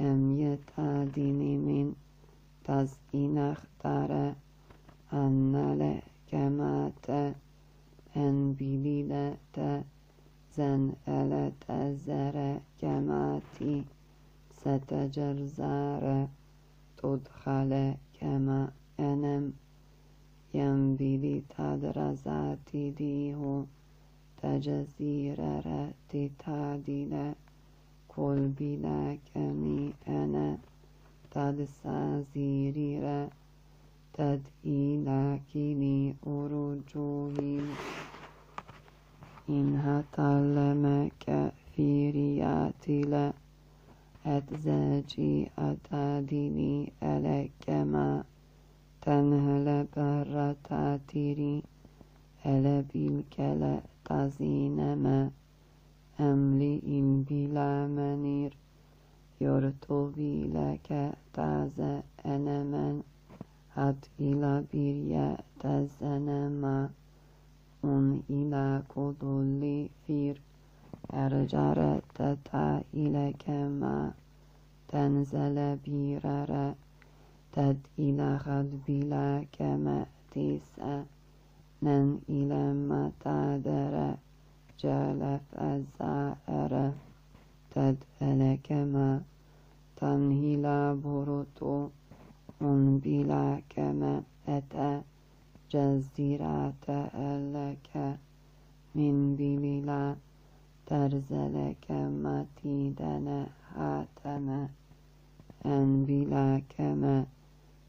يَتَّدِينِ مِنْ تَزْئِينَ اختار أن الحكمة أن بليلة زن ألت زر كماتي ستجر زار تدخل كما أنم ينبلي تدرزاتي ديه تجزير تتعديل كل بلا كمي أنا تدسازيريرة تدئيلا كيني أرجوهي إن هتلمك فيرياتي لا أتزاجي أتاديني ألك ما تنهل برتاتيري ألا بالكلا تزينما أملي إن بلا منير يرتوبي لك تعز أنما هات إلى بريا تزنما أن إلى كدل فير أرجر تتا إلى كما تنزل بيرر تد إلى خد بلا كما تيسا نن إلى ما تادر جالف الزائر تد كما بروتو من بلا كما أتى جزيرات ألك من بلا ترزل كما تيدن هاتما أن بلا كما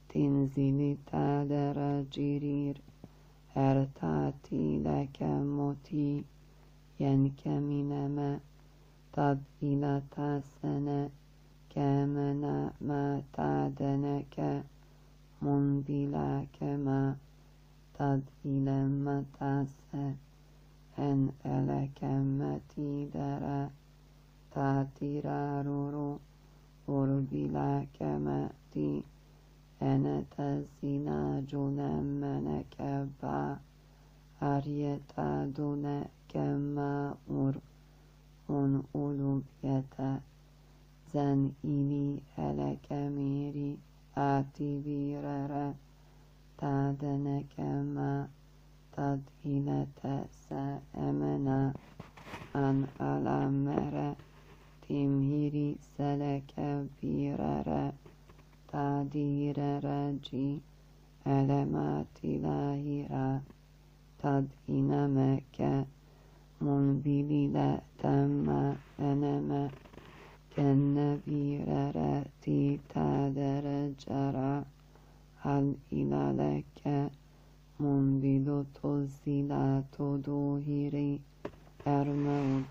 تنزل تادر جرير ارتاتي لك موتي ينك منما تد إلى تاسنا كامنا ما تعدنك من بلا كما تد إلى متاس أن ألك متي درا تاتيرارورو وربلا كمتي أنا تزينا جونا منك با أريتا دون كما أور أن أولوبيتا زن إلي ألك ميري آتي بيرر تادنك ما تدهيلة سأمنا أن ألمر تمهيري سلك بيرر تدير رجي علامات لاهرة تدين مكة أنما كالنبي رأتي تادر جرى هل إلى لك منبل تزيلا تدوهري أرمود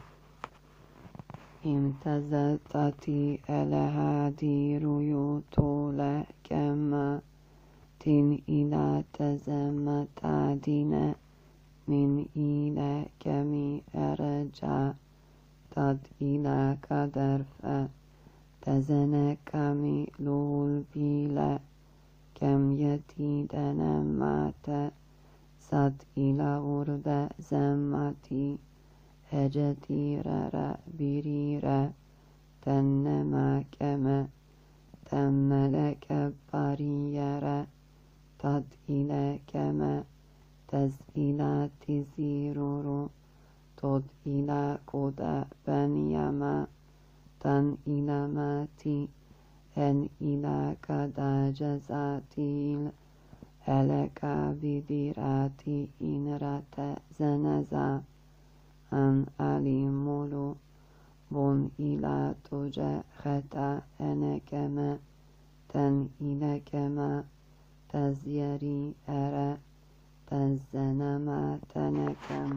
امتزتتي الهادي ريوتولا كما تن إلى تزمت عدنا من إلى كمي أرجع تد إلى كدرف تزن كمي لول بيلا كم يتيدنا مات صد إلى أرب زمتي هجتيرر بريرا تنما كما تملك بريرا تد إلى كما تزئيلا تزيرورو إلى كودا بنياما تن إلى ماتي إلى كدا جزاتيل ألكا بديراتي إن رات زنزا أن أليمولو بون إلى توجا خطا أنا كما تن إلى كما تزيري أرى تزنما تنكم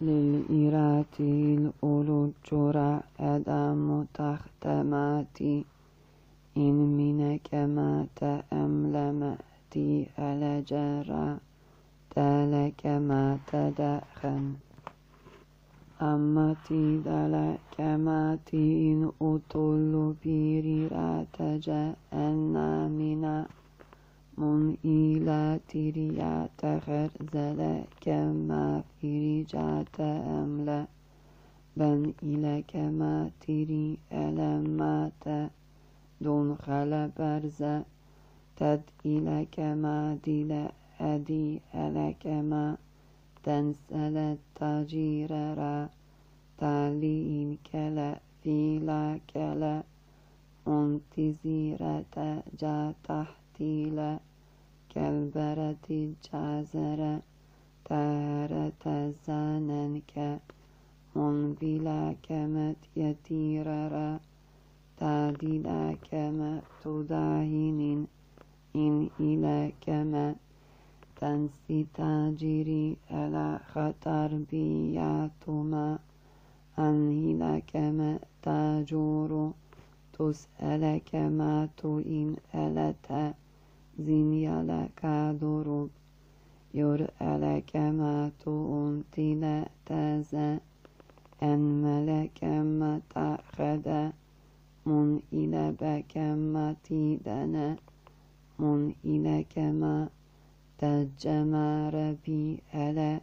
للإراتي الأولو جرى أدام تختماتي إن منك ما تأملمتي على جرى تلك ما تدخن. أمتي ذلك ما تين أطل بيري راتجا أنا منا من إلى تريا تخرزل كما في رجعت أملا. بن إلى كما تري ألمات دون خل برزة تد إلى كما دل أدي ألا كما تنسل التاجير را. تالين كلا فيلا كلا انتزيرة جا تحتيلا كالبرة الجازرة تارة زاننك منبلا كمت يتيررا تعديلا كما تداهن إن إلى كما تنسي تاجري على خطر بياتما أن إلى كما تاجور تسأل كما تئن ألتا زنيا لك ضرب يرأى كما تؤنتل تازا أن ملك ما تأخذ من إلى بكما تيدنا من إلى كما تجمع ربي ألا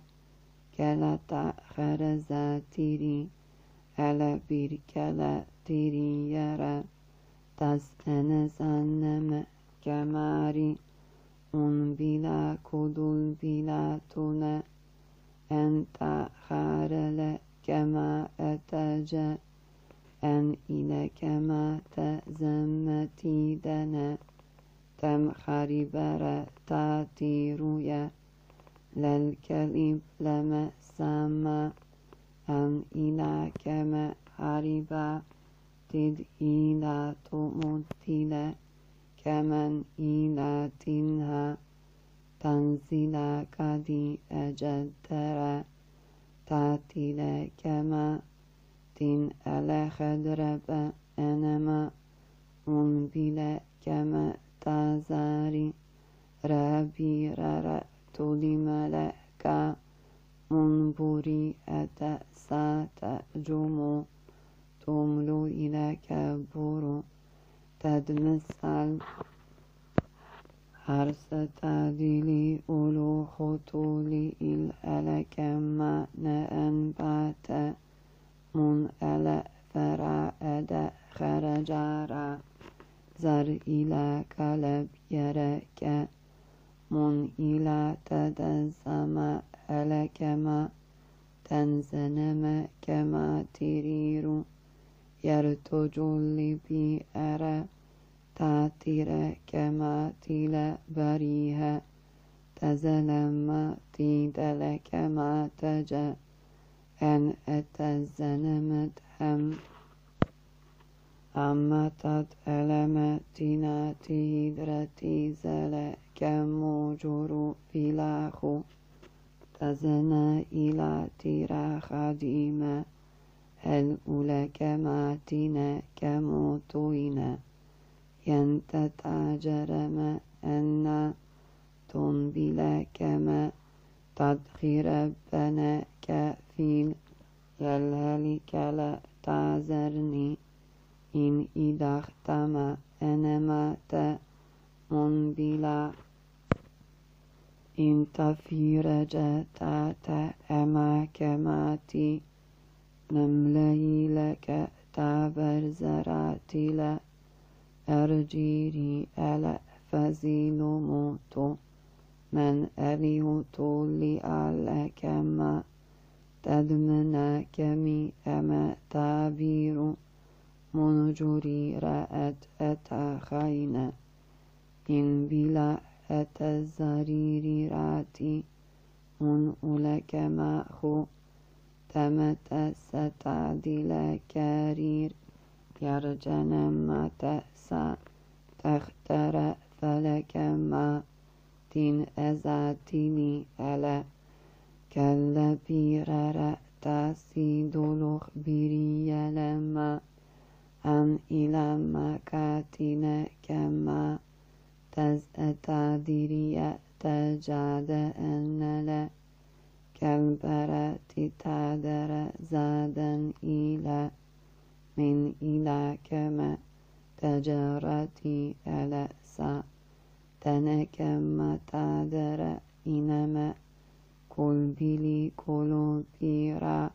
كلا تأخر زاتيري ألا بيركلا تيري يرى تسأن سنم كماري un بلا كدل بلا تنا. أنت خارل كما أتجا. أن إلى كما تزمتي دنا. تم خربر تاتيرويا للكلب لما سما. أن إلى كما خربا تد إلى تمتلا كمن إلى تنها تنزيلا كدي أجدر تاتيلا كما تن ألا خدرب أنما منبلا كما تازاري ربي ملكا منبوري أتا سات جمو تملو إلى كبورو تدمسال هرس تعديلي أولو خطولي الألك ما نأنبات من ألا فرا أدا خرجارا زر إلى كلب يرك من إلى تدزم ألكما تنزنم كما تريرو يرتجل بأرى تعتر كما تلا بريها. تزلم تيدل كما تجا. أن أتزنمت هم أمتت ألمتنا تهدرتي زل كموجر فلاخو تزنا إلى ترى خديمة الأولى كماتنا كموتوينا ينتتاجر ما أن تنبلا كما تدخي ربنا كفيل يلهلك لا تعذرني إن إذا اختم أنا مات منبلا إن تفيرج تاتا أما كماتي نملي لك تعبر زراتي أرجيري ألا فزيل موتو من طولي على كما تدمنا كمي أما تعبير منجري رأت أتا خينا إن بلا أتا الزرير راتي من أولك مأخو تمت ستعدل كارير يرجن ما تأسى تختر فلك ما تين أزاتني ألا كلا بيرر تاسيدولوخ بريا لما أن إلى مكاتنا كما تزأتادريا تجاد أن لا كالبرة تادر زادا إلى من إلى كما تجارتي ألأسا تنكما تادر إنما كل بلي كل بيرا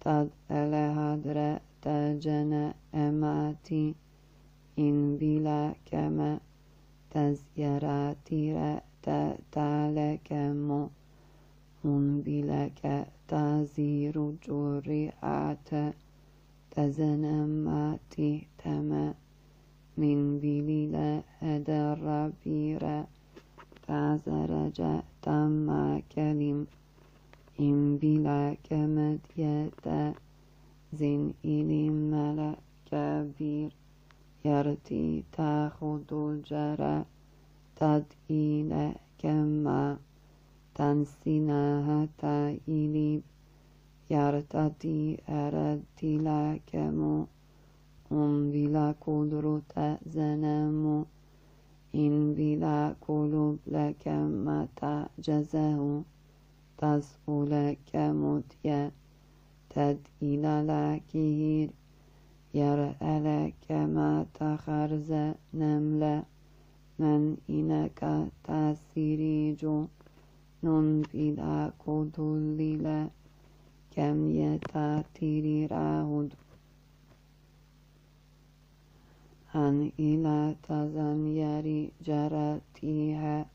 تد الهدر تجن أماتي إن بلا كما تزيراتي تتالكم من بلك تزير جرعات تزنماتي تما من بليل أدر بيرا تزرج تما كلم إن بلا كمدية زين إلي ملك كبير يرتي تاخذ الجرى تدئيل كما تنسيناها تايليب يرتدي أردي لكم أم بلا قدرة زنم إن بلا قلوب لك ما تعجزه تسأل كمتيا تدئيل لكهير يرأى لك ما تخرز نملة بلا كدلل كم يتاتيري راهد أن إلى تزنيري جرتيها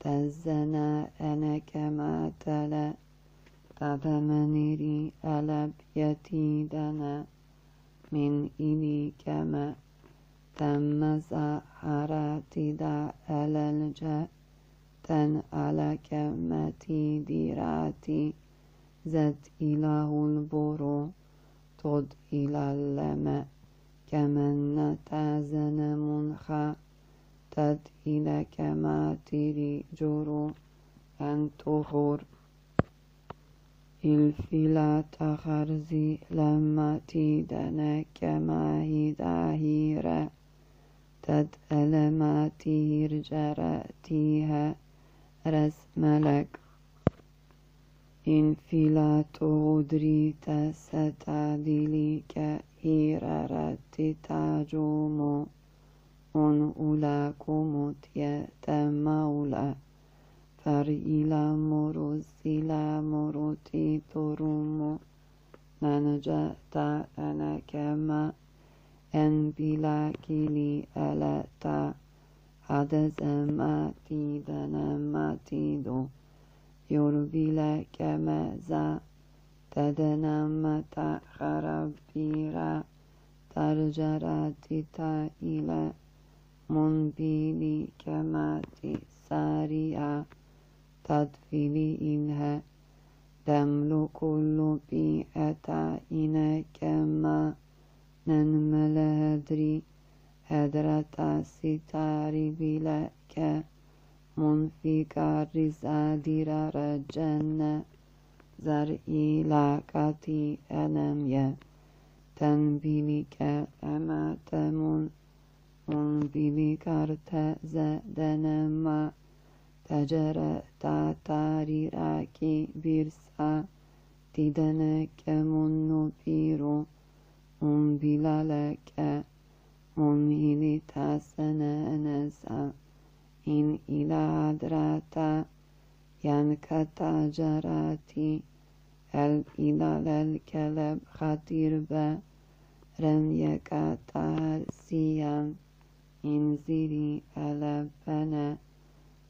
تزنا أنا كما تلا تذمنيري ألب يتيدنا من إلي كما تم زحراتي دا أللجا تن على كمتي ديراتي زد إله البرو تد إلى اللمأ كمن نتازن منخا تد إلى كما تري جرو أن تخور الفلا تخرزي لما تيدنا كما هداهيرا تد ألما تير جراتيها رسملك إن فلا تغدري تستعدلك إيرارت تاجومو أن أولاكم تيتمولا فرإلى مرسلا مرتي ترمو ننجت أنا كما أن بلا عدز ما تيدنا ما تيدو يربي كما زا تدنم تخربيرا ترجرات تا إلى منبيلي كما تساريا تدفلي إنها دمل كل بيئة إنا كما ننمل هدري هدرة ستاري بلك منفك رزادير رجن زرعي لاكتي أنميا تنبيلك أما تمون منبيلك ارتزدنما تجرى تاتاري راكي بيرسا تدنك من بيرو من بلالك منهلي تاسنا نسا إن إلى دراتا ينكتا جراتي. الإلى الكلب خطير با رميك تارسيا انزلي ألبنا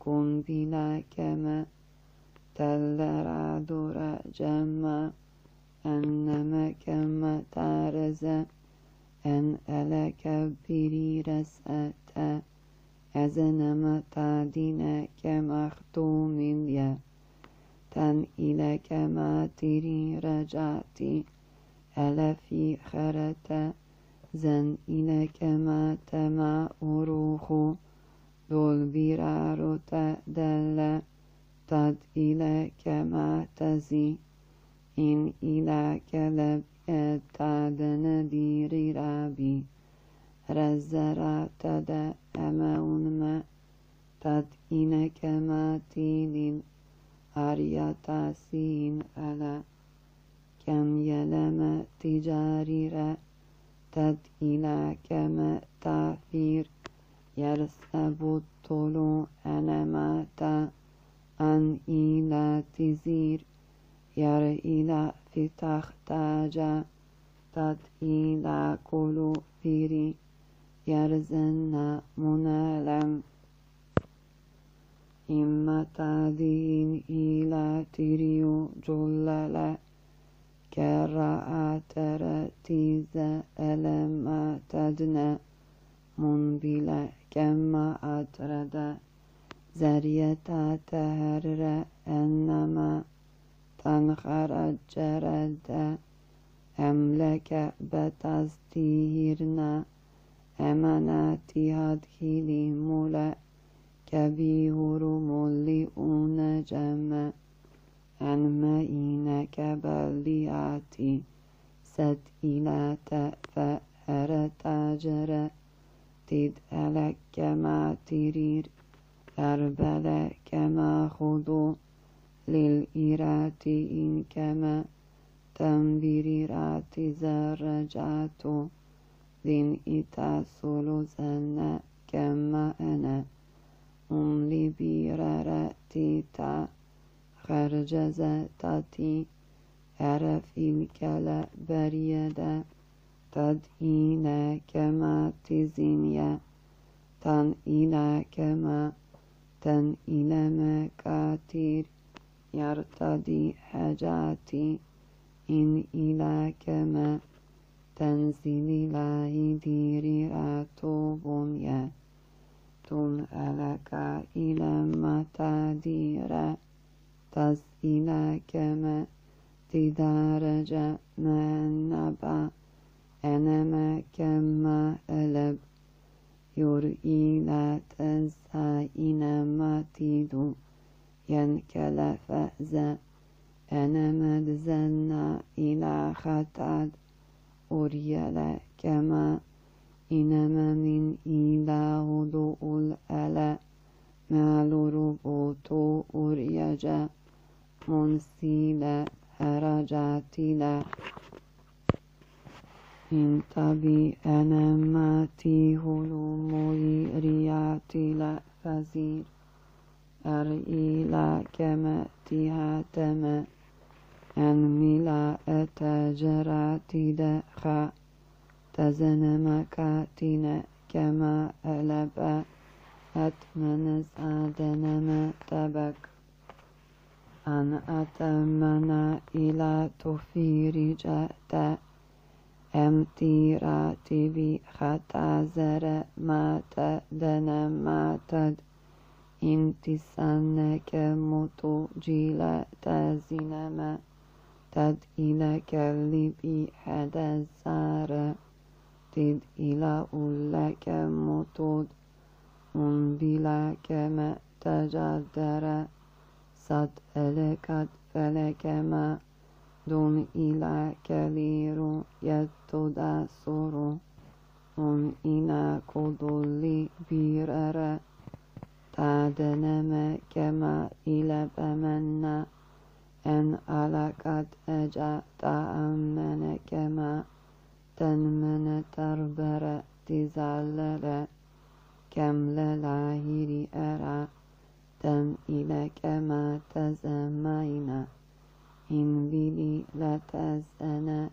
kun bila kema تلرا دورا جما أنما كما تارزا أن ألك بري رسأتا أزنما تعدينا كمختوم يا تن إلى كما تري رجعتي ألا في خرتا زن إلى كما تما أروخو دول بيرارو تدلا تاد ندير رابي رزرا تد أمون ما تد إن كما تيلين أريتا سين ألا. كم يلم تجاري را تد إلى كما تافير يرسب الطلوع أنا ماتا أن إلى تزير. ير إلى فتح تاجا تد إلى كلو فيري يرزن منالم. إما تادين إلى تريو جللا كرا ترتيز ألم تدنا منبلا كما أتردا زريتا تهر أنما تنخرج جرد أملك بتستيرنا أماناتي هدخلي مولا كبيهر ملئون جمع أنما إنك بلياتي تفأر تاجر تد ألك ما ترير أربل كما خذوا للإرات إن كما تنبيرات زرجات ذن إتاسل زن كما أنا أم لبيرارتي تا خرج زتاتي أرف الكلا بريدا تدئين كما تزينيا تن إلى كما تن إلى مكاتير يرتدي حاجاتي إن إلى كما تنزل لا يدير راتوب يا تن ألك إلى متادير تسئل كما تدارج ما النبأ أنما كما ألب يرئي لا تنسى إنما تيدو ينكل فأزا أنا مدزنا إلى خطاد أريلا كما إنما من إله ذو الألا مال ربوتو أريجا منسيلا هرجاتلا انتبي أنا ماتي هلومي رياتي لا. فزير لا كما تما أن ملا أتجراتي دخا تزن مكاتنا كما ألبا أتمنى ما تبك أن أتمنى إلى تفير جأتا أمتيراتي بي خطازر ما تدن ما تد امتسانك متو جيلا تزينما تد إلى كلبي حدا زار تد إلى أولك متود أم بلا كما تجدر صد ألكت فلك ما دون إلى كبير يتدسر أم إنا كدل بيرر تعدنما كما إلى بمنا أن ألقت أجا تأمن كما تنمن تربر تزلل كم للاهير أرى تم إلى كما تزمينا إن بلي لتزنا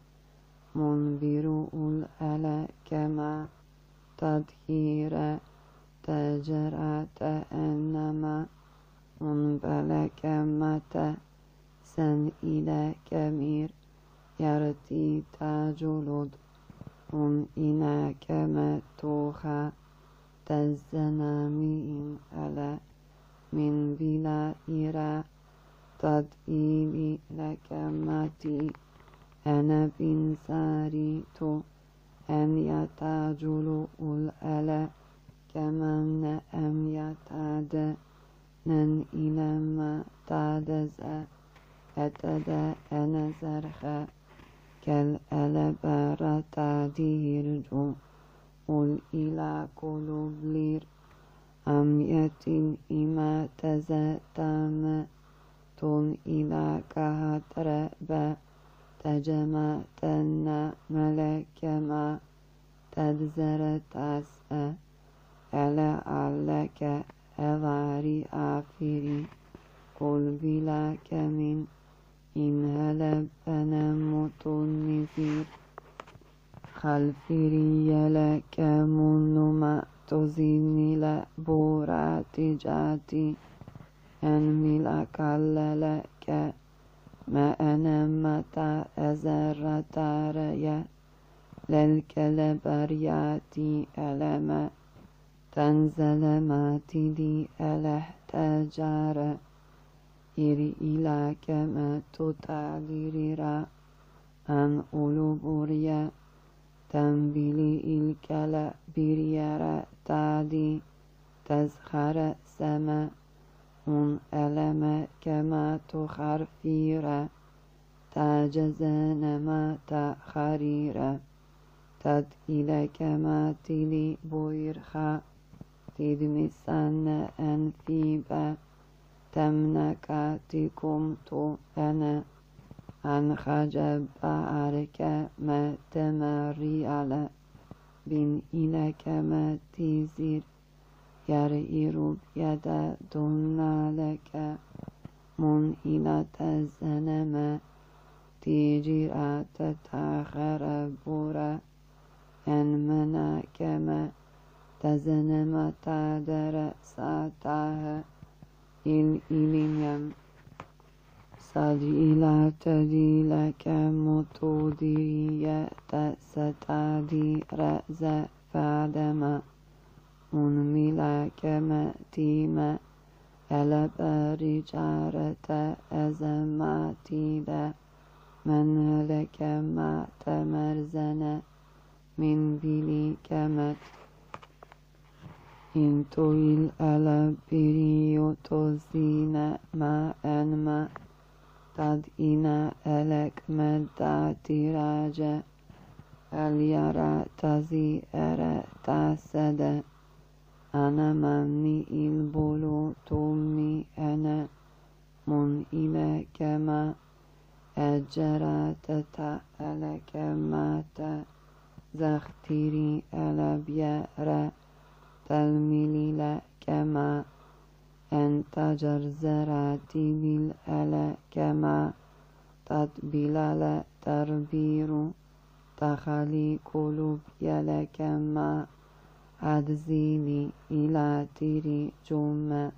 منبر الألا كما تدهير تجرى أنما بلك متى سن إلى كمير يرتي تاجلد هم إنا كما توخا تزنامين ألا من بلا إرا تدئيلي لك ماتي أنا بن ساريتو أن يتاجل الألا كمن أم يتاد نن إلى ما تادز أتدا أنا زرخا كالألبارة تاديرجو قل إلى قلوب أم يتن إما تزتام تون إلى كهتربا تجمعتن ملكما تدزر تسأ ألا علك أغاري آفري قل بلا كمن إن هلب أنا متنفير خلفري لك منما تزيني لبورات جاتي أن ملك لك ما أنا متى أزر تاريا للكلبرياتي ألما تنزل ما تدي ألحتجار إري إلى كما تتعذريرا أن أولوبوريا. تنبلي الكلا بريارا تادي. تزخر سما. un eleme kema tu harfira tajazana ma ta harira tad ile kema enfiba temnaka tikum tu ene. An خجب أرك ما تمري على بن إلك ما تزير يرئر يد دون لك منهلة الزنم تيجيرا تتاخر بورا أن منا كما تزنم تادر ساتاه إل إليم صديلا تديلك متودية ستادي رأز فادما unmila kematima alabaricharata azamatida manhalaka matamarzana min bili kamat intuil alabiriotosina ma anma tad ina alak madatiraja alyara tazi ara tasada أنا مني البلو تومي أنا من إلى كما أجرات تأل كما زختيري ألا تلميلي كما أنت جرزراتي بالألا كما تطبيل تربير تخلي قلوب يلا كما أدزيني إلى تيري جمع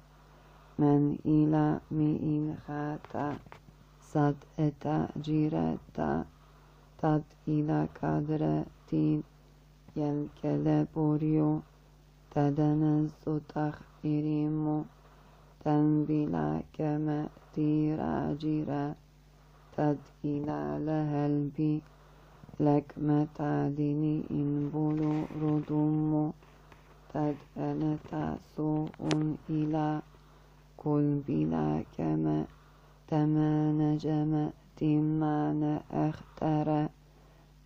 من إلى مئين خاتا صد إتا جيرتا تد إلى قدر تين يلكل بوريو تدنز تخفيريمو تنبيلا كما تيرا جيرا تد إلى لهلبي لك متعدني إن بولو ردومو قد أنت سوء إلى كل بلا كما تما نجم تمان أختر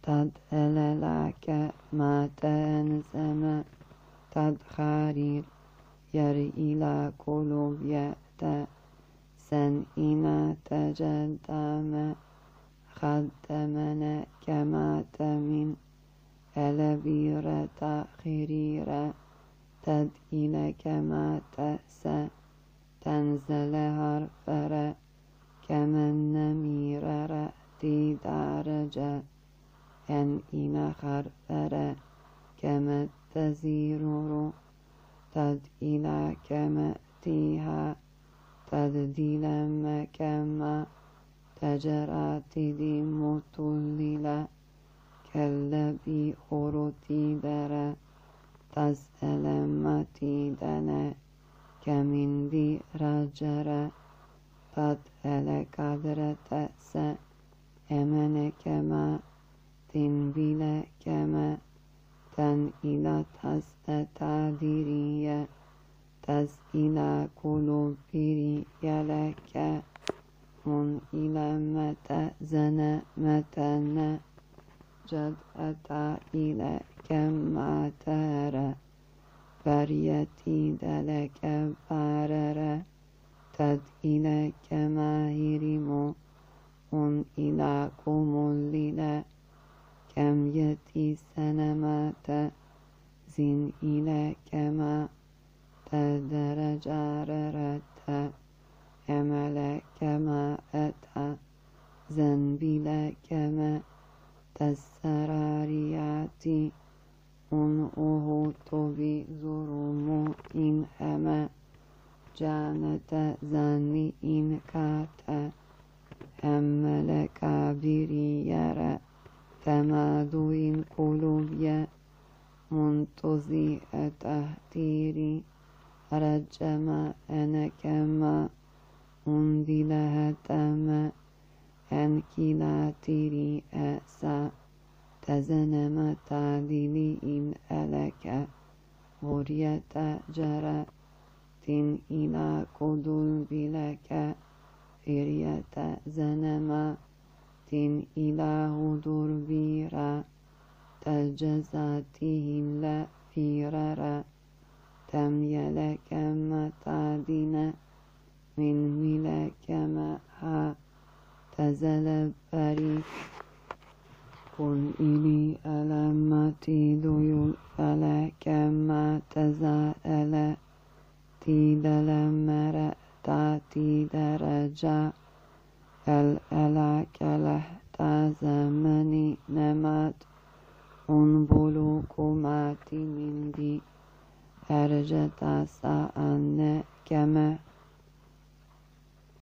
تدأل لك ما تنزم تدخارير ير إلى قلوب يأتى سن إنا تجدام خدمنا كما تمن ألبيرة خريرة تد إلى كما تأسى تنزل هرفر كمن نمير رأتي درجة أن إلى خرفر كما تزيرر تد إلى كما تيها تدلم كما تجراتي دي متللا كالذي خرطي درا تسألمتي دنا كمن دي رجرا قد قدرة تأسى أمن كما تنبيل كما تن إلى تست تعديرية تس إلى قلوبيري يلك من إلى متى زنا متى جد أتى إلى كما ترى فريتي دلك بارر تد إلى كما هرمو un ila kumulila كم يتي سنمات زين إلى كما تدرج عررت أمل كما أتى زنبيل كما تسرارياتي أن أهوت بزرم إن أما جانت زني إن كاتا أمل كابري يرى تمادو قلوبيا منتظي تهتيري رجما أنا كما أنزلها تما أنكلا تيري أسا تزنم تعديلي إن ألك غرية جرى تن إلى قدل بلك فرية زنما إله دربيرا تجزاته لا فيررا تم يلك متعدنا من ملك معها تزل بري قل إلي ألمتي ذيل فلك ما تزال. تيدل مرأ تاتي درجة الألك لحتزمني نمت انبلو كماتي من دي أرجت سأن كما